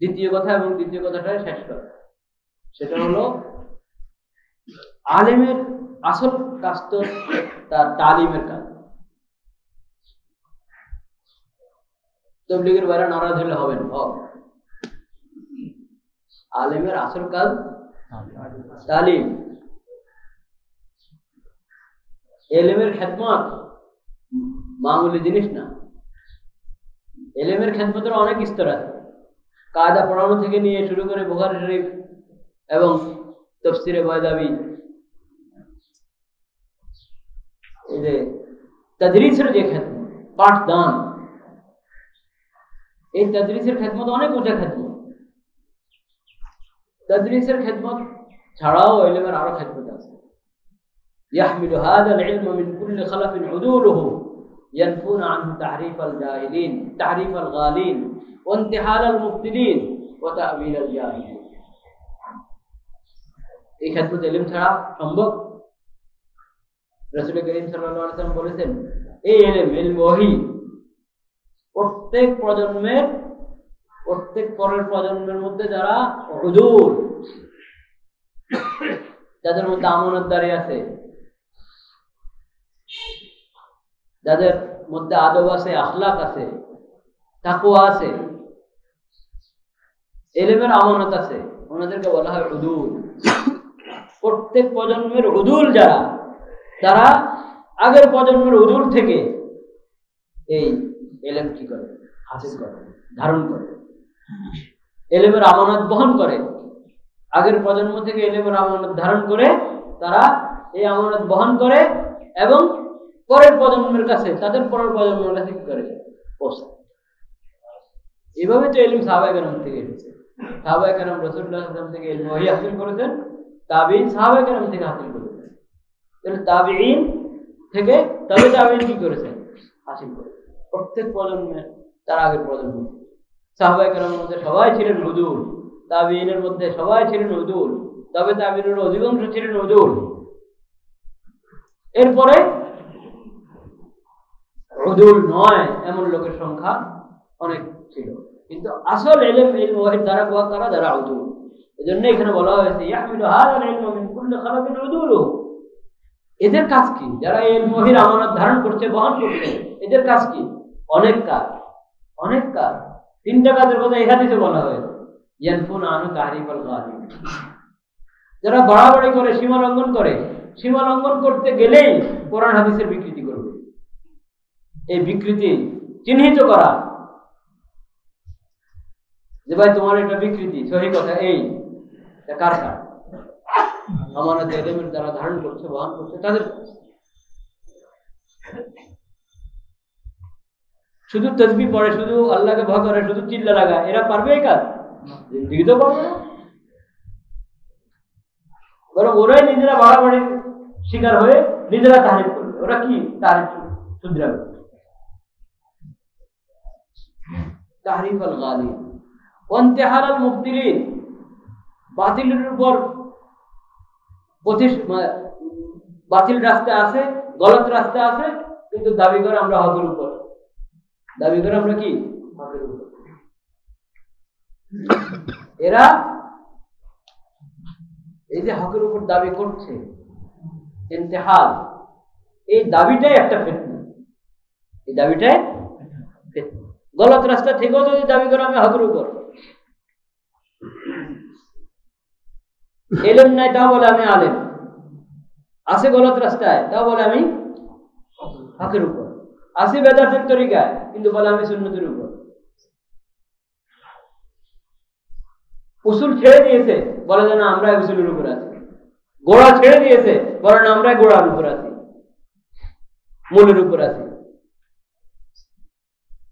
দ্বিতীয় কথা এবং দ্বিতীয় কথাটা শেষ কথা। সেটা হলো আলেমের আসল কাজ তো তার তালিমের কাজ। তবলিগের বাইরে নারাজ হলে হবে না হক। আলেমের আসল কাজ তালিম। এলেমের খেদমত মামুলি জিনিস না। এলেমের খেদমতের অনেক স্তর আছে। কায়দা পড়ানো থেকে নিয়ে শুরু করে বুখারি শরীফ এবং তফসিরে বয়দাবি এই যে তাদরিসের যে খেদমত পাঠদান এই তাদরিসের খেদমত অনেক উঁচা খেদমত তাদরিসের খেদমত ছাড়াও এলেমের আরো খেদমত আছে يحمل هذا العلم من كل خلف عدوله ينفون عنه تحريف الجاهلين تحريف الغالين وانتحال المبتلين وتأويل الجاهلين এই ক্ষেত্রে এলিম ছাড়া সম্ভব করিম সাল্লাম বলেছেন, এই এলেম, এলম ওহি প্রত্যেক প্রজন্মের, প্রত্যেক পরের প্রজন্মের মধ্যে যারা হুজুর, যাদের মধ্যে আছে, যাদের মধ্যে আদব আছে, আখলাক আছে তাকুয়া আছে, এলেমের আমানত আছে, ওনাদেরকে বলা হয় উদুল প্রত্যেক প্রজন্মের উদুল যারা তারা আগের প্রজন্মের উদুল থেকে এই এলেম কি করে? হাসিল করে, ধারণ করে। এলেমের আমানত বহন করে। আগের প্রজন্ম থেকে এলেমের আমানত ধারণ করে তারা এই আমানত বহন করে এবং পরের প্রজন্মের কাছে, তাদের পরের প্রজন্মের কাছে কি করে? এভাবে তো এলিম সাহাবাই কেরাম থেকে এসেছে। সাহাবাই কেরাম রসুল্লাহ থেকে এলিম হাসিল করেছেন, তাবিন সাহাবাই কেরাম থেকে হাসিল করেছেন। তাহলে থেকে তবে কি করেছেন হাসিল করেছেন প্রত্যেক প্রজন্মে তার আগের প্রজন্ম। সাহাবাই মধ্যে সবাই ছিলেন মধ্যে সবাই ছিলেন তবে অধিকাংশ ছিলেন এরপরে হুজুর নয়, এমন লোকের সংখ্যা অনেক ছিল। কিন্তু আসল এলেম ইলম দ্বারা কোয়া তারা, যারা হুজুর এজন্য এখানে বলা হয়েছে ইয়াহমিলু হাযাল ইলম এদের কাজ কি? যারা এই মহির আমানত ধারণ করছে, বহন করছে, এদের কাজ কি? অনেক কাজ অনেক কাজ। তিনটা কাজের কথা হাদিসে বলা হয়েছে। যারা বাড়াবাড়ি করে, সীমা লঙ্ঘন করে, সীমা লঙ্ঘন করতে গেলেই কোরআন হাদিসের বিকৃতি করবে। এই বিকৃতি চিহ্নিত করা। যে ভাই, তোমার এটা বিকৃতি, সহি কথা এই কার কার আমানত এলেমের যারা ধারণ করছে, বহন করছে, তাদের শুধু তসবি পড়ে, শুধু আল্লাহকে ভয় করে, শুধু চিল্লা লাগা এরা পারবে এই কাজ? জিন্দিগি তো পারবে না। বরং ওরাই নিজেরা বাড়াবাড়ির শিকার হয়ে নিজেরা তাহারিফ করবে। ওরা কি তাহারিফ শুধরাবে তাহরিফ আল গালি অন্তেহার আল মুক্তিরিন বাতিলের উপর মা- বাতিল রাস্তা আছে, গলত রাস্তা আছে, কিন্তু দাবি করে আমরা হকের উপর। দাবি করে আমরা কি? হকের উপর। এরা এই যে হকের উপর দাবি করছে ইন্তেহাল, এই দাবিটাই একটা ফেতনা। এই দাবিটাই গলত রাস্তা থেকেও যদি দাবি করে আমি হকের উপর। এলেম নাই, তাও বলে আমি আলেম। আছে গলত রাস্তায়, তাও বলে আমি হকের উপর। আসি বেদাতের তরিকায়, কিন্তু বলে আমি সুন্নতের উপর। উসুল ছেড়ে দিয়েছে, বলে না আমরা উসুলের উপর আছি। গোড়া ছেড়ে দিয়েছে, বলে না আমরা গোড়ার উপর আছি। মূলের উপর আছি।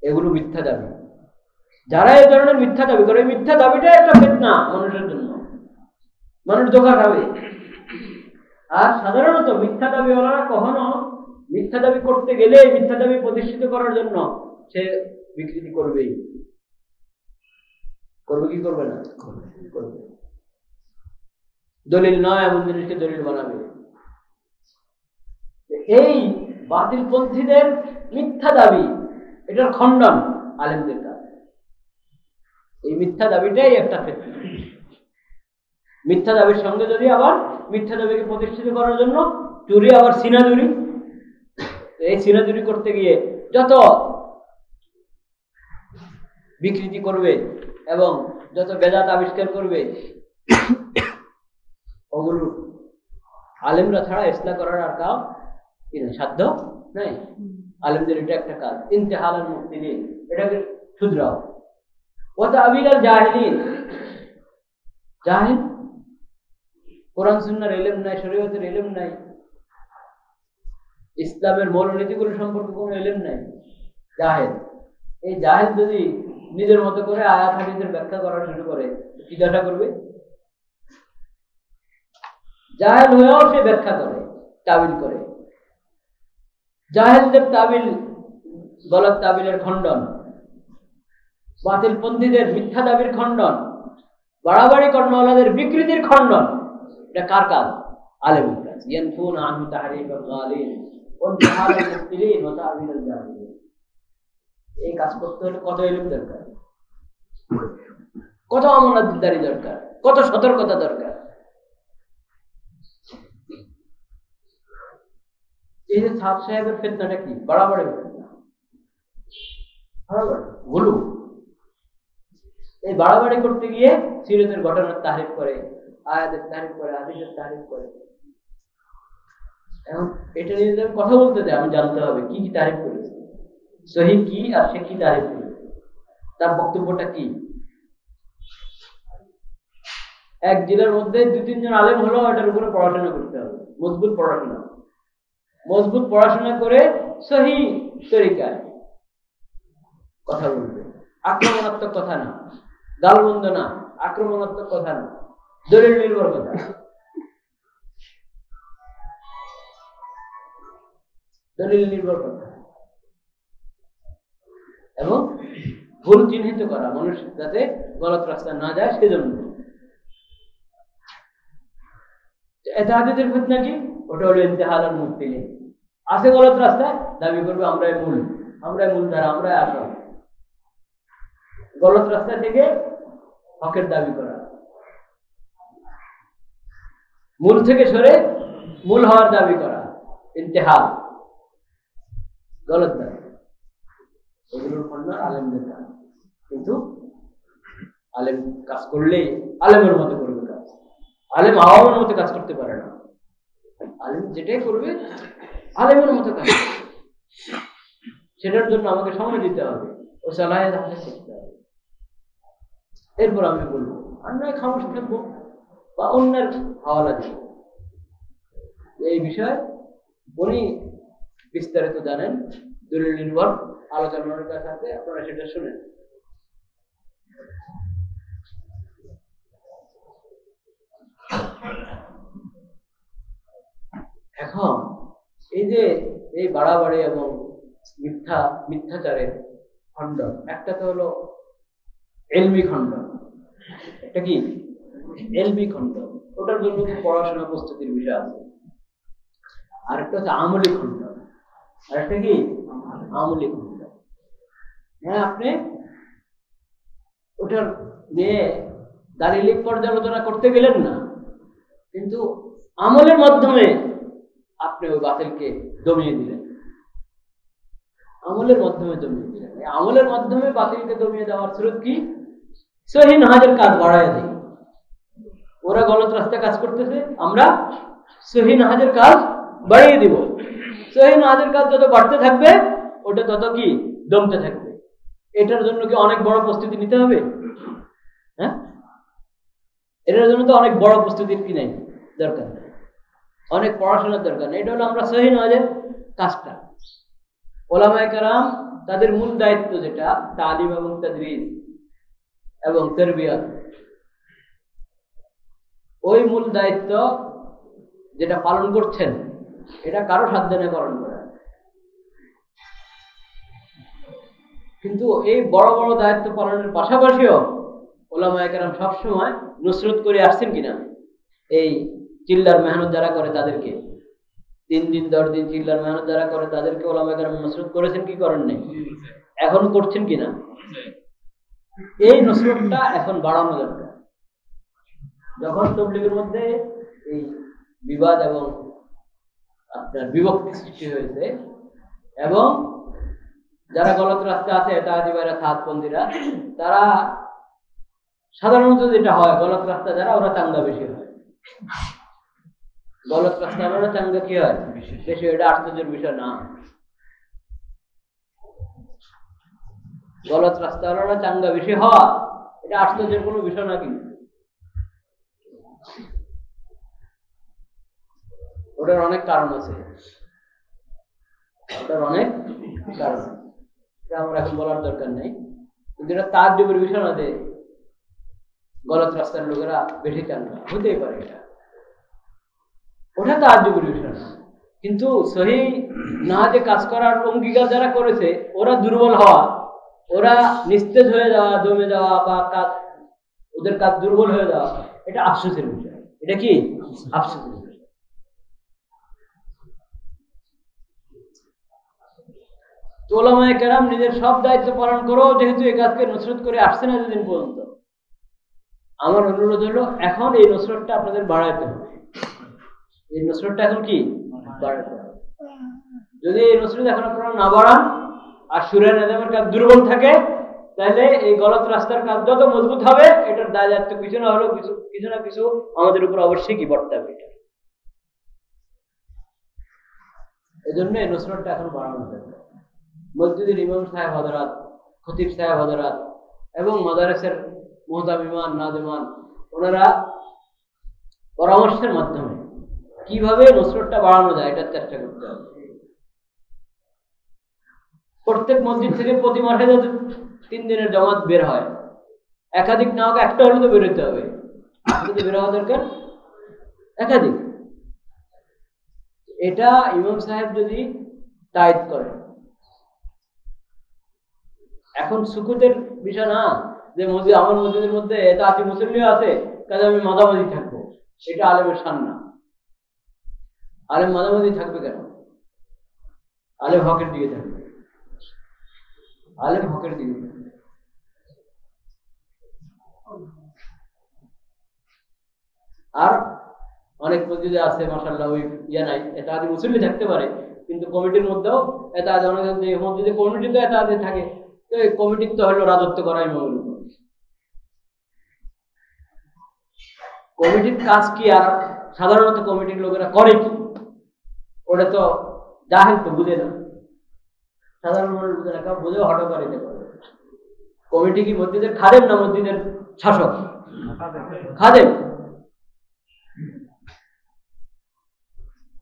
এগুলো মিথ্যা দাবি। যারা এই ধরনের মিথ্যা দাবি করে মিথ্যা দাবিটা একটা ফেতনা, মানুষের জন্য। মানুষ ধোকা খাবে। আর সাধারণত মিথ্যা দাবিওয়ালারা কখনো মিথ্যা দাবি করতে গেলে মিথ্যা দাবি প্রতিষ্ঠিত করার জন্য সে বিকৃতি করবেই। করবে কি করবে না? করবে। দলিল নয়, এমন জিনিসকে দলিল বানাবে। এই বাতিলপন্থীদের মিথ্যা দাবি, এটার খণ্ডন আলেমদের কাজ এই মিথ্যা দাবিটাই একটা ফেতনা। মিথ্যা দাবির সঙ্গে যদি আবার মিথ্যা দাবিকে প্রতিষ্ঠিত করার জন্য চুরি, আবার সিনাজুরি এই সিনাজুরি করতে গিয়ে যত বিকৃতি করবে এবং যত বেদাত আবিষ্কার করবে, ওগুলো আলেমরা ছাড়া ইসলা করার আর কাউ সাধ্য নাই। আলেমদের এটা একটা কাজ। ইন্তেহাল মুক্তি দিন এটাকে শুধরাও। ওটা আবিল আর জাহিলিন। জাহিল কোরআন সুন্নার এলেম নাই, শরীয়তের এলেম নাই, ইসলামের মূলনীতিগুলো সম্পর্কে কোনো এলেম নাই, জাহেদ। এই জাহেদ যদি নিজের মতো করে আয়াত হাদিসের ব্যাখ্যা করা শুরু করে, কি দশা করবে? জাহেল হয়েও সে ব্যাখ্যা করে, তাবিল করে। জাহেলদের তাবিল গলত তাবিলের খণ্ডন বাতিল পন্থীদের মিথ্যা দাবির খণ্ডন, বাড়াবাড়ি কর্ণওয়ালাদের বিকৃতির খণ্ডন এটা কার কাজ? আলেমের কাজ। তা'বিল আল-জাহিলিন এই কাজ করতে কত দরকার? কত আমানতদারি দরকার? কত সতর্কতা দরকার? এই যে সাহেবের ফেতনাটা কি? বাড়াবাড়ি এই বাড়াবাড়ি করতে গিয়ে সিরতের ঘটনার তারিফ করে আয়াতের তারিফ করে আদিসের তারিফ করে। এখন এটা নিয়ে যদি কথা বলতে চাই আমি জানতে হবে কি কি তারিফ সহি কি আর সে কি তারিফ তার বক্তব্যটা কি? এক জেলার মধ্যে দু তিনজন আলেম হলো, এটার উপরে পড়াশোনা করতে হবে, মজবুত পড়াশোনা। মজবুত পড়াশোনা করে সহি তরিকায় কথা বলবে। আক্রমণাত্মক কথা না গালবন্ধ না, আক্রমণাত্মক কথা না। দলিল নির্ভর কথা। দলিল নির্ভর কথা। এবং ভুল চিহ্নিত করা, মানুষ যাতে গলত রাস্তা না যায়, সেজন্য। এতাহাদের ওটা হলো ইন্তেহাল মুক্তি আছে গলত রাস্তায় দাবি করবে আমরাই মূল আমরাই মূল ধারা আমরাই আসল গলত রাস্তা থেকে হকের দাবি করা। মূল থেকে সরে মূল হওয়ার দাবি করা, ইন্তেহাল। গলত দাবি। এগুলোর আলেমদের কিন্তু আলেম কাজ করলেই আলেমের মতো করবে কাজ। আলেম আওয়ামের মতো কাজ করতে পারে না। আলেম যেটাই করবে, আলেমের মতো কাজ সেটার জন্য আমাকে সময় দিতে হবে ও সালাহে করতে হবে। এরপর আমি বলব, আর নয়, খামোশ থাকব। বা অন্যের হাওয়ালা দিব এই বিষয়ে উনি বিস্তারিত জানেন দলিল নির্ভর আলোচনার আপনারা সেটা শুনেন। এখন এই যে এই বাড়াবাড়ি এবং মিথ্যা মিথ্যাচারের খণ্ডন একটা তো হলো এলমি খণ্ডন এটা কি? এলমি ওটার জন্য পড়াশোনা প্রস্তুতির বিষয় আছে। আরেকটা হচ্ছে আমলি খণ্ডন আর একটা কি? আমলি হ্যাঁ আপনি ওটার নিয়ে পর্যালোচনা করতে গেলেন না। কিন্তু আমলের মাধ্যমে আপনি ওই বাতিলকে দমিয়ে দিলেন। আমলের মাধ্যমে দমিয়ে দিলেন। আমলের মাধ্যমে বাতিলকে দমিয়ে দেওয়ার স্রোত কি? সহি নাহাজের কাজ বাড়ায় দিই ওরা গলত রাস্তায় কাজ করতেছে, আমরা সহি নাহাজের কাজ বাড়িয়ে দিব। সহি নাহাজের কাজ যত বাড়তে থাকবে, ওটা তত কি? দমতে থাকবে। এটার জন্য কি অনেক বড় প্রস্তুতি নিতে হবে? হ্যাঁ? এটার জন্য তো অনেক বড় প্রস্তুতির কি নাই? দরকার অনেক পড়াশোনার দরকার নেই। এটা হলো আমরা সহি নাহাজের কাজটা। ওলামায় কারাম তাদের মূল দায়িত্ব যেটা, তালিম এবং তাদরিস এবং তেরবিয়াত। ওই মূল দায়িত্ব যেটা পালন করছেন এটা কারও সাধ্যে পালন করা কিন্তু এই বড় বড় দায়িত্ব পালনের পাশাপাশিও ওলামায় কেরাম সবসময় নুসরত করে আসছেন কিনা? এই চিল্লার মেহনত যারা করে তাদেরকে। তিন দিন দশ দিন চিল্লার মেহনত যারা করে তাদেরকে ওলামায় কেরাম নুসরত করেছেন কি করেন নাই? এখনও করছেন কিনা? এই নসরতটা এখন বাড়ানো দরকার। যখন তবলিগের মধ্যে এই বিবাদ এবং আপনার বিভক্তি সৃষ্টি হয়েছে এবং যারা গলত রাস্তা আছে তাহাদিবাইরা সাতপন্থীরা তারা সাধারণত যেটা হয়, গলত রাস্তা যারা, ওরা চাঙ্গা বেশি হয়। গলত রাস্তা ওরা চাঙ্গা কি হয়? বেশি এটা আশ্চর্যের বিষয় না। গলত রাস্তা ওরা চাঙ্গা বেশি হওয়া এটা আশ্চর্যের কোনো বিষয় না কিন্তু। ওটার অনেক কারণ আছে। ওটার অনেক কারণ। এটা আমার এখন বলার দরকার নেই। কিন্তু এটা তার যুগের বিষয় না যে গলত রাস্তার লোকেরা চান না। হতেই পারে এটা। ওটা তার যুগের বিষয় না কিন্তু সহি না যে কাজ করার অঙ্গীকার যারা করেছে, ওরা দুর্বল হওয়া, ওরা নিস্তেজ হয়ে যাওয়া জমে যাওয়া বা কাজ ওদের কাজ দুর্বল হয়ে যাওয়া। এটা আফসোসের বিষয়। এটা কি? আফসোসের তোলামায় কেরাম নিজের সব দায়িত্ব পালন করো, যেহেতু এই কাজকে নসরত করে আসছে না এতদিন পর্যন্ত। আমার অনুরোধ হলো, এখন এই নসরতটা আপনাদের বাড়াইতে হবে। এই নসরতটা এখন কি? যদি এই নসরত এখন আপনারা না বাড়ান, আর সুরের নেজামের কাজ দুর্বল থাকে তাহলে এই গলত রাস্তার কাজ যত মজবুত হবে, এটার দায় দায়িত্ব কিছু না হলেও কিছু কিছু না কিছু আমাদের উপর অবশ্যই কি বর্তে হবে এটা। এই জন্য এই নসরতটা এখন বাড়ানো মসজিদের ইমাম সাহেব হজরাত খতিব সাহেব হজরাত এবং মাদারেসের মোহতামিমান, নাজমান, ওনারা পরামর্শের মাধ্যমে কীভাবে নসরতটা বাড়ানো যায়, এটার চেষ্টা করতে হবে। প্রত্যেক মসজিদ থেকে প্রতি মাসে তিন দিনের জমাত বের হয়। একাধিক না হোক একটা হলে তো বেরোতে হবে। বের হওয়া দরকার? একাধিক। এটা ইমাম সাহেব যদি টাইট করে। এখন সুকুতের বিষয় না, যে মসজিদ, আমার মসজিদের মধ্যে এটা আতি মুসল্লিও আছে, কাজে আমি মাঝামাঝি থাকব। এটা আলেমের সান না। আলেম মাঝামাঝি থাকবে কেন? আলেম হকের দিকে থাকবে। আলেম হকের দিকে থাকবে। আর অনেক মসজিদে আছে মাসাল্লাহ ওই ইয়ে নাই এটা আদি মুসল্লি থাকতে পারে, কিন্তু কমিটির মধ্যেও এটা আদি অনেক মসজিদে কমিটি তো এটা আদি থাকে, তো এই কমিটির তো হলো রাজত্ব করাই মৌল কমিটির কাজ কি আর সাধারণত কমিটির লোকেরা করে কি? ওটা তো জাহেল তো বুঝে না। সাধারণ মানুষ বুঝে না কেউ বুঝেও হটকারিতে করে কমিটি কি মসজিদের খাদেম না মসজিদের শাসক? খাদেম।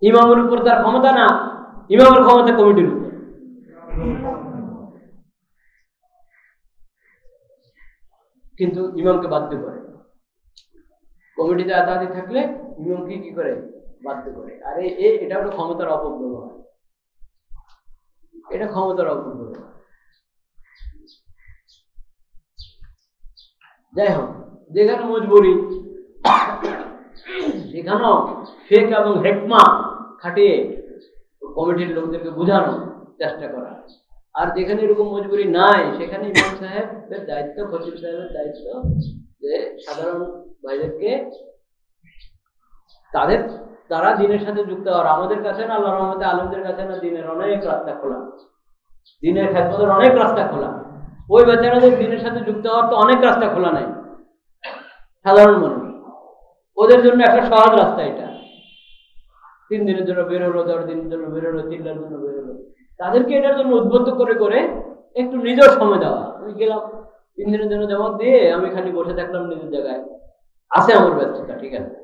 ইমামের উপর তার ক্ষমতা না, ইমামের ক্ষমতা কমিটির উপর। কিন্তু ইমামকে বাধ্য করে। কমিটিতে আদাদি থাকলে ইমামকে কি করে? বাধ্য করে। আরে এটা হলো ক্ষমতার অপব্যবহার। এটা ক্ষমতার অপব্যবহার। যাই হোক, যেখানে মজবুরি, সেখানেও শেখ এবং হেকমা খাটিয়ে কমিটির লোকদেরকে বোঝানো চেষ্টা করা আর যেখানে এরকম মজবুরি নাই, সেখানে ইমাম সাহেবের দায়িত্ব, খতিব সাহেবের দায়িত্ব যে সাধারণ ভাইদেরকে তাদের তারা দিনের সাথে যুক্ত হওয়ার। আমাদের কাছে না আল্লাহ রহমতে আলমদের কাছে না, দিনের অনেক রাস্তা খোলা। দিনের খেদমতের অনেক রাস্তা খোলা। ওই বেচারাদের দিনের সাথে যুক্ত হওয়ার তো অনেক রাস্তা খোলা নাই। সাধারণ মানুষ। ওদের জন্য একটা সহজ রাস্তা এটা। তিন দিনের জন্য বের হলো দশ দিনের জন্য বের হলো চিল্লার জন্য বের হলো। তাদেরকে এটার জন্য উদ্বুদ্ধ করে করে একটু নিজের সময় দেওয়া। আমি গেলাম, তিন দিনের জন্য জবাব দিয়ে আমি খালি বসে থাকলাম নিজের জায়গায়। আছে আমার ব্যস্ততা, ঠিক আছে?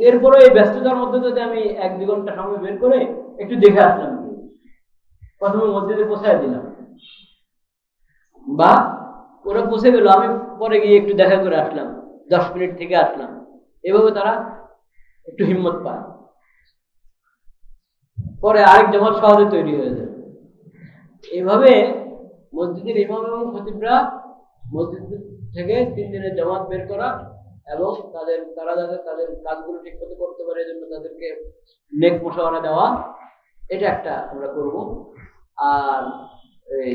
এরপরে এই ব্যস্ততার মধ্যে যদি আমি এক দু ঘণ্টা সময় বের করে একটু দেখে আসলাম। প্রথমে মসজিদে পোষায় দিলাম। বা ওরা পৌঁছে গেল, আমি পরে গিয়ে একটু দেখা করে আসলাম। দশ মিনিট থেকে আসলাম। এভাবে তারা একটু হিম্মত পায়। পরে আরেক জমাত সহজে তৈরি হয়ে যায়। এইভাবে মসজিদের ইমাম এবং খতিবরা মসজিদ থেকে তিন দিনের জামাত বের করা এবং তাদের, তারা যাতে তাদের কাজগুলো ঠিক মতো করতে পারে, এজন্য তাদেরকে নেক মশাওয়ারা দেওয়া, এটা একটা আমরা করব। আর এই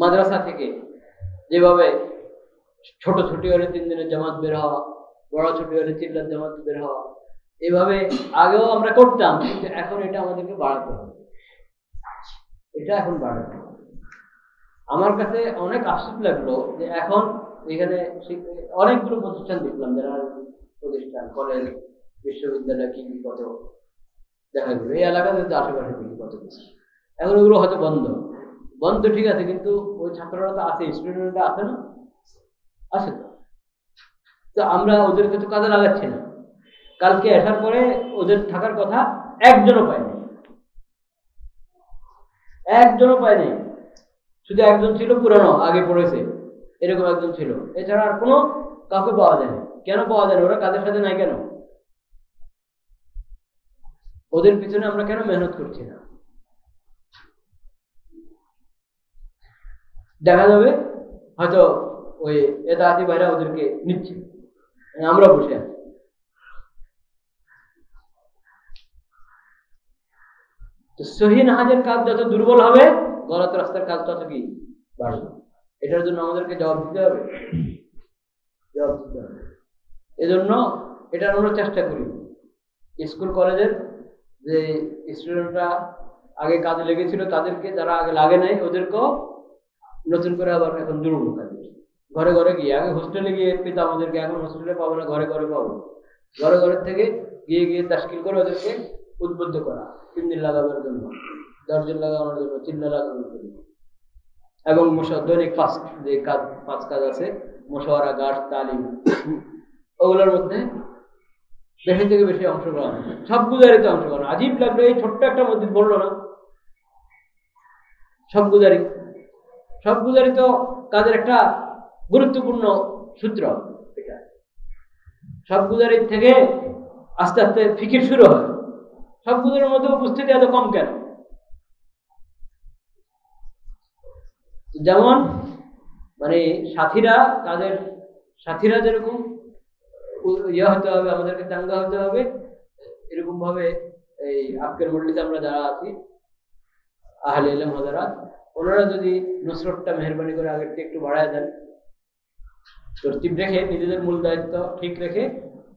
মাদ্রাসা থেকে যেভাবে ছোট ছুটি হলে তিন দিনের জামাত বের হওয়া, বড় ছুটি হলে চিল্লার জামাত বের হওয়া এভাবে আগেও আমরা করতাম, কিন্তু এখন এটা আমাদেরকে বাড়াতে হবে। এটা এখন বাড়াতে হবে। আমার কাছে অনেক আশ্চর্য লাগল যে এখন এখানে অনেকগুলো প্রতিষ্ঠান দেখলাম, যারা প্রতিষ্ঠান কলেজ বিশ্ববিদ্যালয় কি কি কত দেখা গেল, এই এলাকাতে তো আশেপাশে কি কত কিছু। এখন ওগুলো হয়তো বন্ধ। বন্ধ ঠিক আছে, কিন্তু ওই ছাত্ররা তো আছে, স্টুডেন্টরা আছে না? আছে তো। তো আমরা ওদেরকে তো কাজে লাগাচ্ছি না। কালকে আসার পরে ওদের থাকার কথা একজনও পায়নি। একজনও পায়নি। শুধু একজন ছিল পুরানো, আগে পড়েছে। এরকম একজন ছিল। এছাড়া আর কোনো কাউকে পাওয়া যায় কেন পাওয়া যায় ওরা কাদের সাথে নাই কেন? ওদের পিছনে আমরা কেন মেহনত করছি না? দেখা যাবে, হয়তো ওই এটা আতি ভাইরা ওদেরকে নিচ্ছে। আমরা বসে আছি। তো সহি নাহাজের কাজ যত দুর্বল হবে, গলত রাস্তার কাজ তত কি? বাড়বে। এটার জন্য আমাদেরকে জবাব দিতে হবে। জবাব দিতে হবে। এজন্য এটার আমরা চেষ্টা করি। স্কুল, কলেজের যে স্টুডেন্টরা আগে কাজে লেগেছিল, তাদেরকে যারা আগে লাগে নাই, ওদেরকেও নতুন করে আবার এখন দুর্বল কাজে ঘরে ঘরে গিয়ে, আগে হোস্টেলে গিয়ে পেতে আমাদেরকে এখন হোস্টেলে পাবো না, ঘরে ঘরে পাবো। ঘরে ঘরের থেকে গিয়ে গিয়ে তাস্কিল করে ওদেরকে উদ্বুদ্ধ করা তিন দিন লাগাবার জন্য দশ দিন লাগানোর জন্য চিল্লা লাগানোর জন্য। এবং দৈনিক পাঁচ যে কাজ, পাঁচ কাজ আছে, মশওয়ারা, গাছ, তালিম, ওগুলোর মধ্যে বেশি থেকে বেশি অংশগ্রহণ সব গুজারিতে অংশগ্রহণ আজীব লাগল, এই ছোট্ট একটা মসজিদ বলল না? সব গুজারি। সব গুজারি তো কাজের একটা গুরুত্বপূর্ণ সূত্র। এটা সব গুজারির থেকে আস্তে আস্তে ফিকির শুরু হয়। সব গুজারের মধ্যে উপস্থিতি এত কম কেন? যেমন মানে সাথীরা, তাদের সাথীরা যেরকম ইয়ে হতে হবে, আমাদেরকে চাঙ্গা হতে হবে এরকম ভাবে এই আজকের মন্ডলিতে আমরা যারা আছি, আহলে এলম হাজারা, ওনারা যদি নুসরতটা মেহরবানি করে আগের থেকে একটু বাড়ায় দেন, তরতিব রেখে নিজেদের মূল দায়িত্ব ঠিক রেখে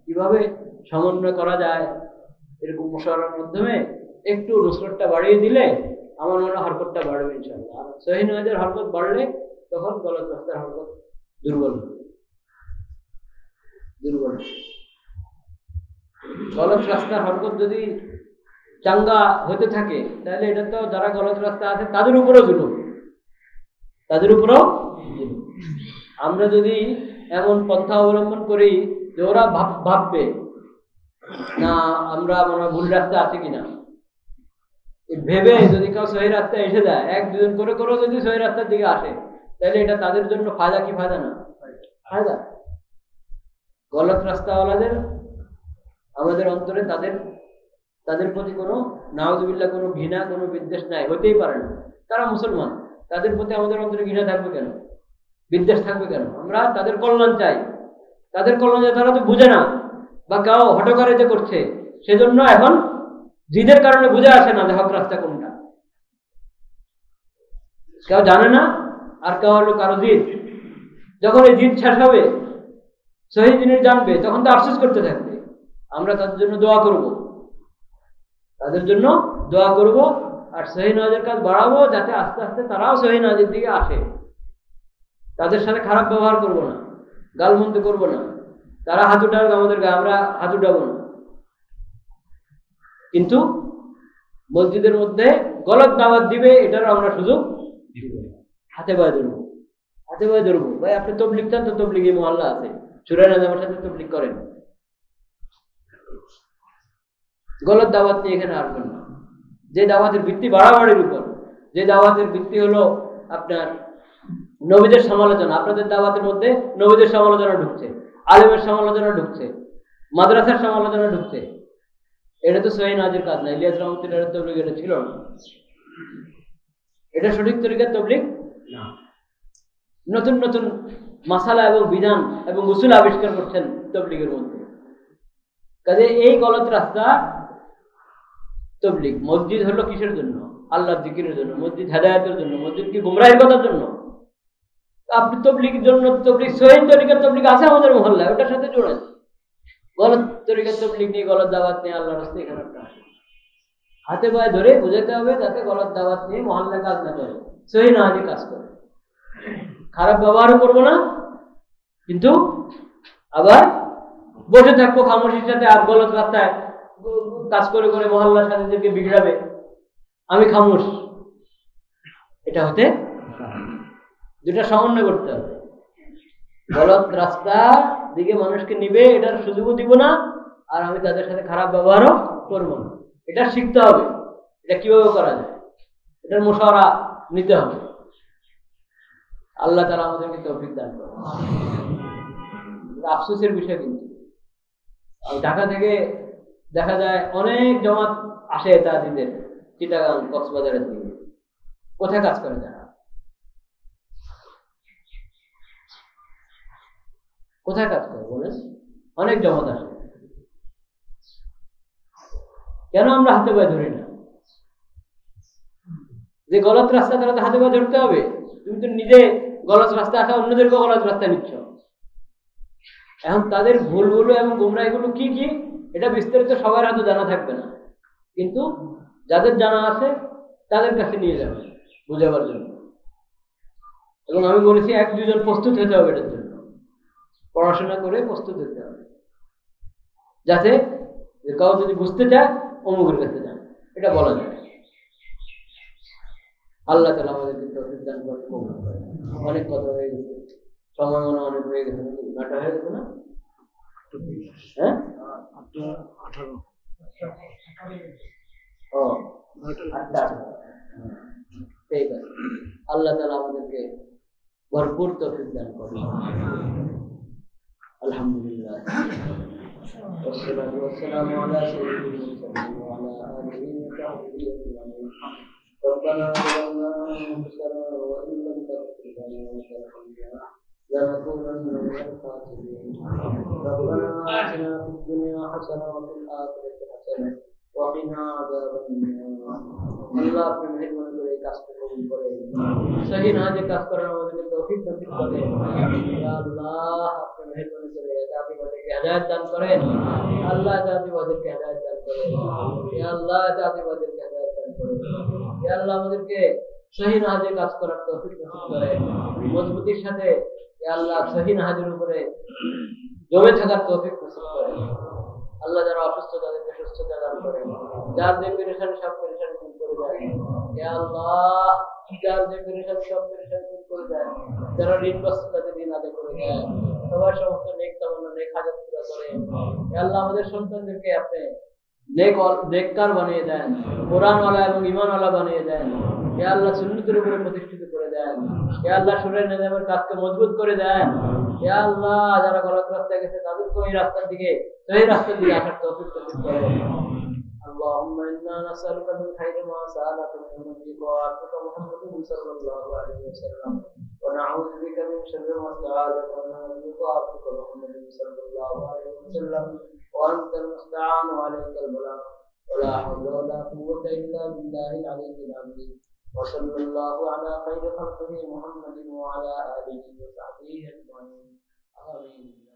কীভাবে সমন্বয় করা যায় এরকম মশারার মাধ্যমে একটু নুসরতটা বাড়িয়ে দিলে আমার মনে হরকতটা বাড়বে ইনশাল্লাহ আর হরকত বাড়লে তখন গলত রাস্তার হরকত দুর্বল হবে। দুর্বল গলত রাস্তার হরকত যদি চাঙ্গা হতে থাকে, তাহলে এটা তো যারা গলত রাস্তা আছে তাদের উপরেও জুলুম। তাদের উপরেও আমরা যদি এমন পন্থা অবলম্বন করি যে ওরা ভাব ভাববে না, আমরা মনে ভুল রাস্তা আছে কিনা? ভেবে যদি কেউ সহি রাস্তায় এসে যায়, এক, দুজন করে করেও যদি সহি রাস্তার দিকে আসে, তাহলে এটা তাদের জন্য ফায়দা কি ফায়দা না? ফায়দা। গলত রাস্তাওয়ালাদের, আমাদের অন্তরে তাদের তাদের প্রতি কোনো নাওজবিল্লা কোনো ঘৃণা, কোনো বিদ্বেষ নাই, হতেই পারে না। তারা মুসলমান, তাদের প্রতি আমাদের অন্তরে ঘৃণা থাকবে কেন? বিদ্বেষ থাকবে কেন? আমরা তাদের কল্যাণ চাই। তাদের কল্যাণ তারা তো বুঝে না। বা কেউ হটকারিতা করছে, সেজন্য এখন জিদের কারণে বুঝে আসে না যে হক রাস্তা কোনটা। কেউ জানে না আর কেউ হলো কারও জিদ। যখন এই জিদ শেষ হবে, সহি জিনিস জানবে, তখন তো আফসোস করতে থাকবে। আমরা তাদের জন্য দোয়া করব। তাদের জন্য দোয়া করব আর সহি নাজের কাজ বাড়াবো যাতে আস্তে আস্তে তারাও সহি নাজের দিকে আসে। তাদের সাথে খারাপ ব্যবহার করব না, গালমন্দ করব না। তারা হাত উঠাবে আমাদের গায়ে আমরা হাত উঠাবো না কিন্তু মসজিদের মধ্যে গলত দাওয়াত দিবে, এটারও আমরা সুযোগ হাতে পায়ে ধরবো। হাতে পায়ে ধরবো। ভাই, আপনি তবলিগ চান তো তবলিগে মহল্লা আছে। সুরাই নাজামের সাথে তবলিগ করেন। গলত দাওয়াত নিয়ে এখানে আসবেন না। যে দাওয়াতের ভিত্তি বাড়াবাড়ির উপর। যে দাওয়াতের ভিত্তি হলো আপনার নবীদের সমালোচনা। আপনাদের দাওয়াতের মধ্যে নবীদের সমালোচনা ঢুকছে। আলেমের সমালোচনা ঢুকছে মাদ্রাসার সমালোচনা ঢুকছে। এটা তো সহি নাজের কাজ না ইলিয়াস রহমতুল্লাহ তবলিগ এটা ছিল না। এটা সঠিক তরিকার তবলিগ? না। নতুন নতুন মাসালা এবং বিধান এবং উসুল আবিষ্কার করছেন তবলিগের মধ্যে। কাজে এই গলত রাস্তা তবলিগ মসজিদ হলো কিসের জন্য? আল্লাহ জিকিরের জন্য মসজিদ হেদায়তের জন্য মসজিদ কি গুমরাহের কথার জন্য? আপনি তবলিগের জন্য তবলিগ, সহি তরিকার তবলিগ আছে আমাদের মহল্লায়, ওটার সাথে জোড়েন গলত তরিকার তবলিগ নিয়ে, গলত দাওয়াত নিয়ে আল্লাহ রাস্তায় এখানে। হাতে পায়ে ধরে বুঝাতে হবে যাতে গলত দাওয়াত নিয়ে মহল্লায় কাজ না করে, সহি না কাজ করে। খারাপ ব্যবহারও করব না, কিন্তু আবার বসে থাকব খামোশির সাথে আর গলত রাস্তায়, কাজ করে করে মহল্লার সাথীদেরকে বিগড়াবে, আমি খামোশ। এটা হতে দুটা সমন্বয় করতে হবে। গলত রাস্তা দিকে মানুষকে নিবে, এটার সুযোগও দিব না, আর আমি তাদের সাথে খারাপ ব্যবহারও করব না। এটা শিখতে হবে। এটা কীভাবে করা যায়? এটার মশারা নিতে হবে। আল্লাহ তারা আমাদেরকে তৌফিক দান করে আফসোসের বিষয় কিন্তু। ঢাকা থেকে দেখা যায় অনেক জমাত আসে তাদের চিটাগাং, কক্সবাজারের দিকে। কোথায় কাজ করে তারা? কোথায় কাজ করে বলেন? অনেক জমাত আসে কেন আমরা হাতে পায়ে ধরি না? যে গলত রাস্তা তারা তো হাতে পায়ে ধরতে হবে। তুমি তো নিজে গলত রাস্তা আসা অন্যদেরকে গলত রাস্তা নিচ্ছ। এখন তাদের ভুলগুলো এবং গুমরাইগুলো কি কি? এটা বিস্তারিত সবার হয়তো জানা থাকবে না। কিন্তু যাদের জানা আছে, তাদের কাছে নিয়ে যাবে, বুঝাবার জন্য। এবং আমি বলেছি এক দুজন প্রস্তুত হতে হবে এটার জন্য। পড়াশোনা করে প্রস্তুত হতে হবে। যাতে কাউ যদি বুঝতে চায় অমুকের কাছে যান। এটা বলা যায়। আল্লাহ তালা আমাদেরকে দান করে অনেক কথা হয়ে গেছে। সময় মনে অনেক হয়ে গেছে। নাকি? হয়ে গেছে না? হ্যাঁ? আঠারো। ও। ঠিক আছে। আল্লাহ তালা আমাদেরকে ভরপুর তৌফিক দান الحمد لله والصلاة والسلام على سيدنا المرسلين وعلى آله وصحبه أجمعين ربنا ظلمنا أنفسنا وإن لم تغفر لنا وترحمنا لنكونن من الخاسرين ربنا آتنا في الدنيا حسنة وفي الآخرة حسنة وقنا عذاب النار. আল্লাহ আপনি মেহরবানি করে এই কাজটা কবুল করে সহি না যে কাজ করার আমাদেরকে তৌফিক নসিব করে। আল্লাহ আপনি মেহরবানি করে জাতিবাদীকে হেদায়েত দান করেন। আল্লাহ জাতিবাদীকে হেদায়েত দান করেন। আল্লাহ জাতিবাদীকে হেদায়েত দান আল্লাহ আমাদেরকে কাজ করার তৌফিক নসিব করে। মজবুতির সাথে আল্লাহ উপরে জমে থাকার তৌফিক নসিব করে। আল্লাহ যারা অসুস্থ, তাদেরকে সুস্থতা দান করেন যার যে পেরেশান, সব পেরেশান দূর করে দেয়। আল্লাহ, যার যে পেরেশান, সব পেরেশান দূর করে দেয়। যারা ঋণগ্রস্ত তাদের ঋণ আদায় করে দেয়। সবার সমস্ত নেক তামান্না নেক হাজার পুরা করে। ইয়া আল্লাহ আমাদের সন্তানদেরকে আপনি নেক নেককার বানিয়ে দেন। কোরআনওয়ালা এবং ইমানওয়ালা বানিয়ে দেন। ইয়া আল্লাহ সুন্নতের উপরে প্রতিষ্ঠিত করে দেন। ইয়া আল্লাহ সুরের নিজামের কাজকে মজবুত করে দেন। ইয়া আল্লাহ যারা গলত রাস্তায় গেছে তাদেরকে ওই রাস্তার দিকে সেই রাস্তার দিকে আসার তৌফিক নসিব করেন اللهم انا نسالك من خير ما سالك من نبيك وعبدك محمد صلى الله عليه وسلم ونعوذ بك من شر ما استعاذك من نبيك وعبدك محمد صلى الله عليه وسلم وانت المستعان وعليك البلاغ ولا حول ولا قوة إلا بالله العلي العظيم وصلى الله على خير خلقه محمد وعلى آله وصحبه أجمعين. آمين.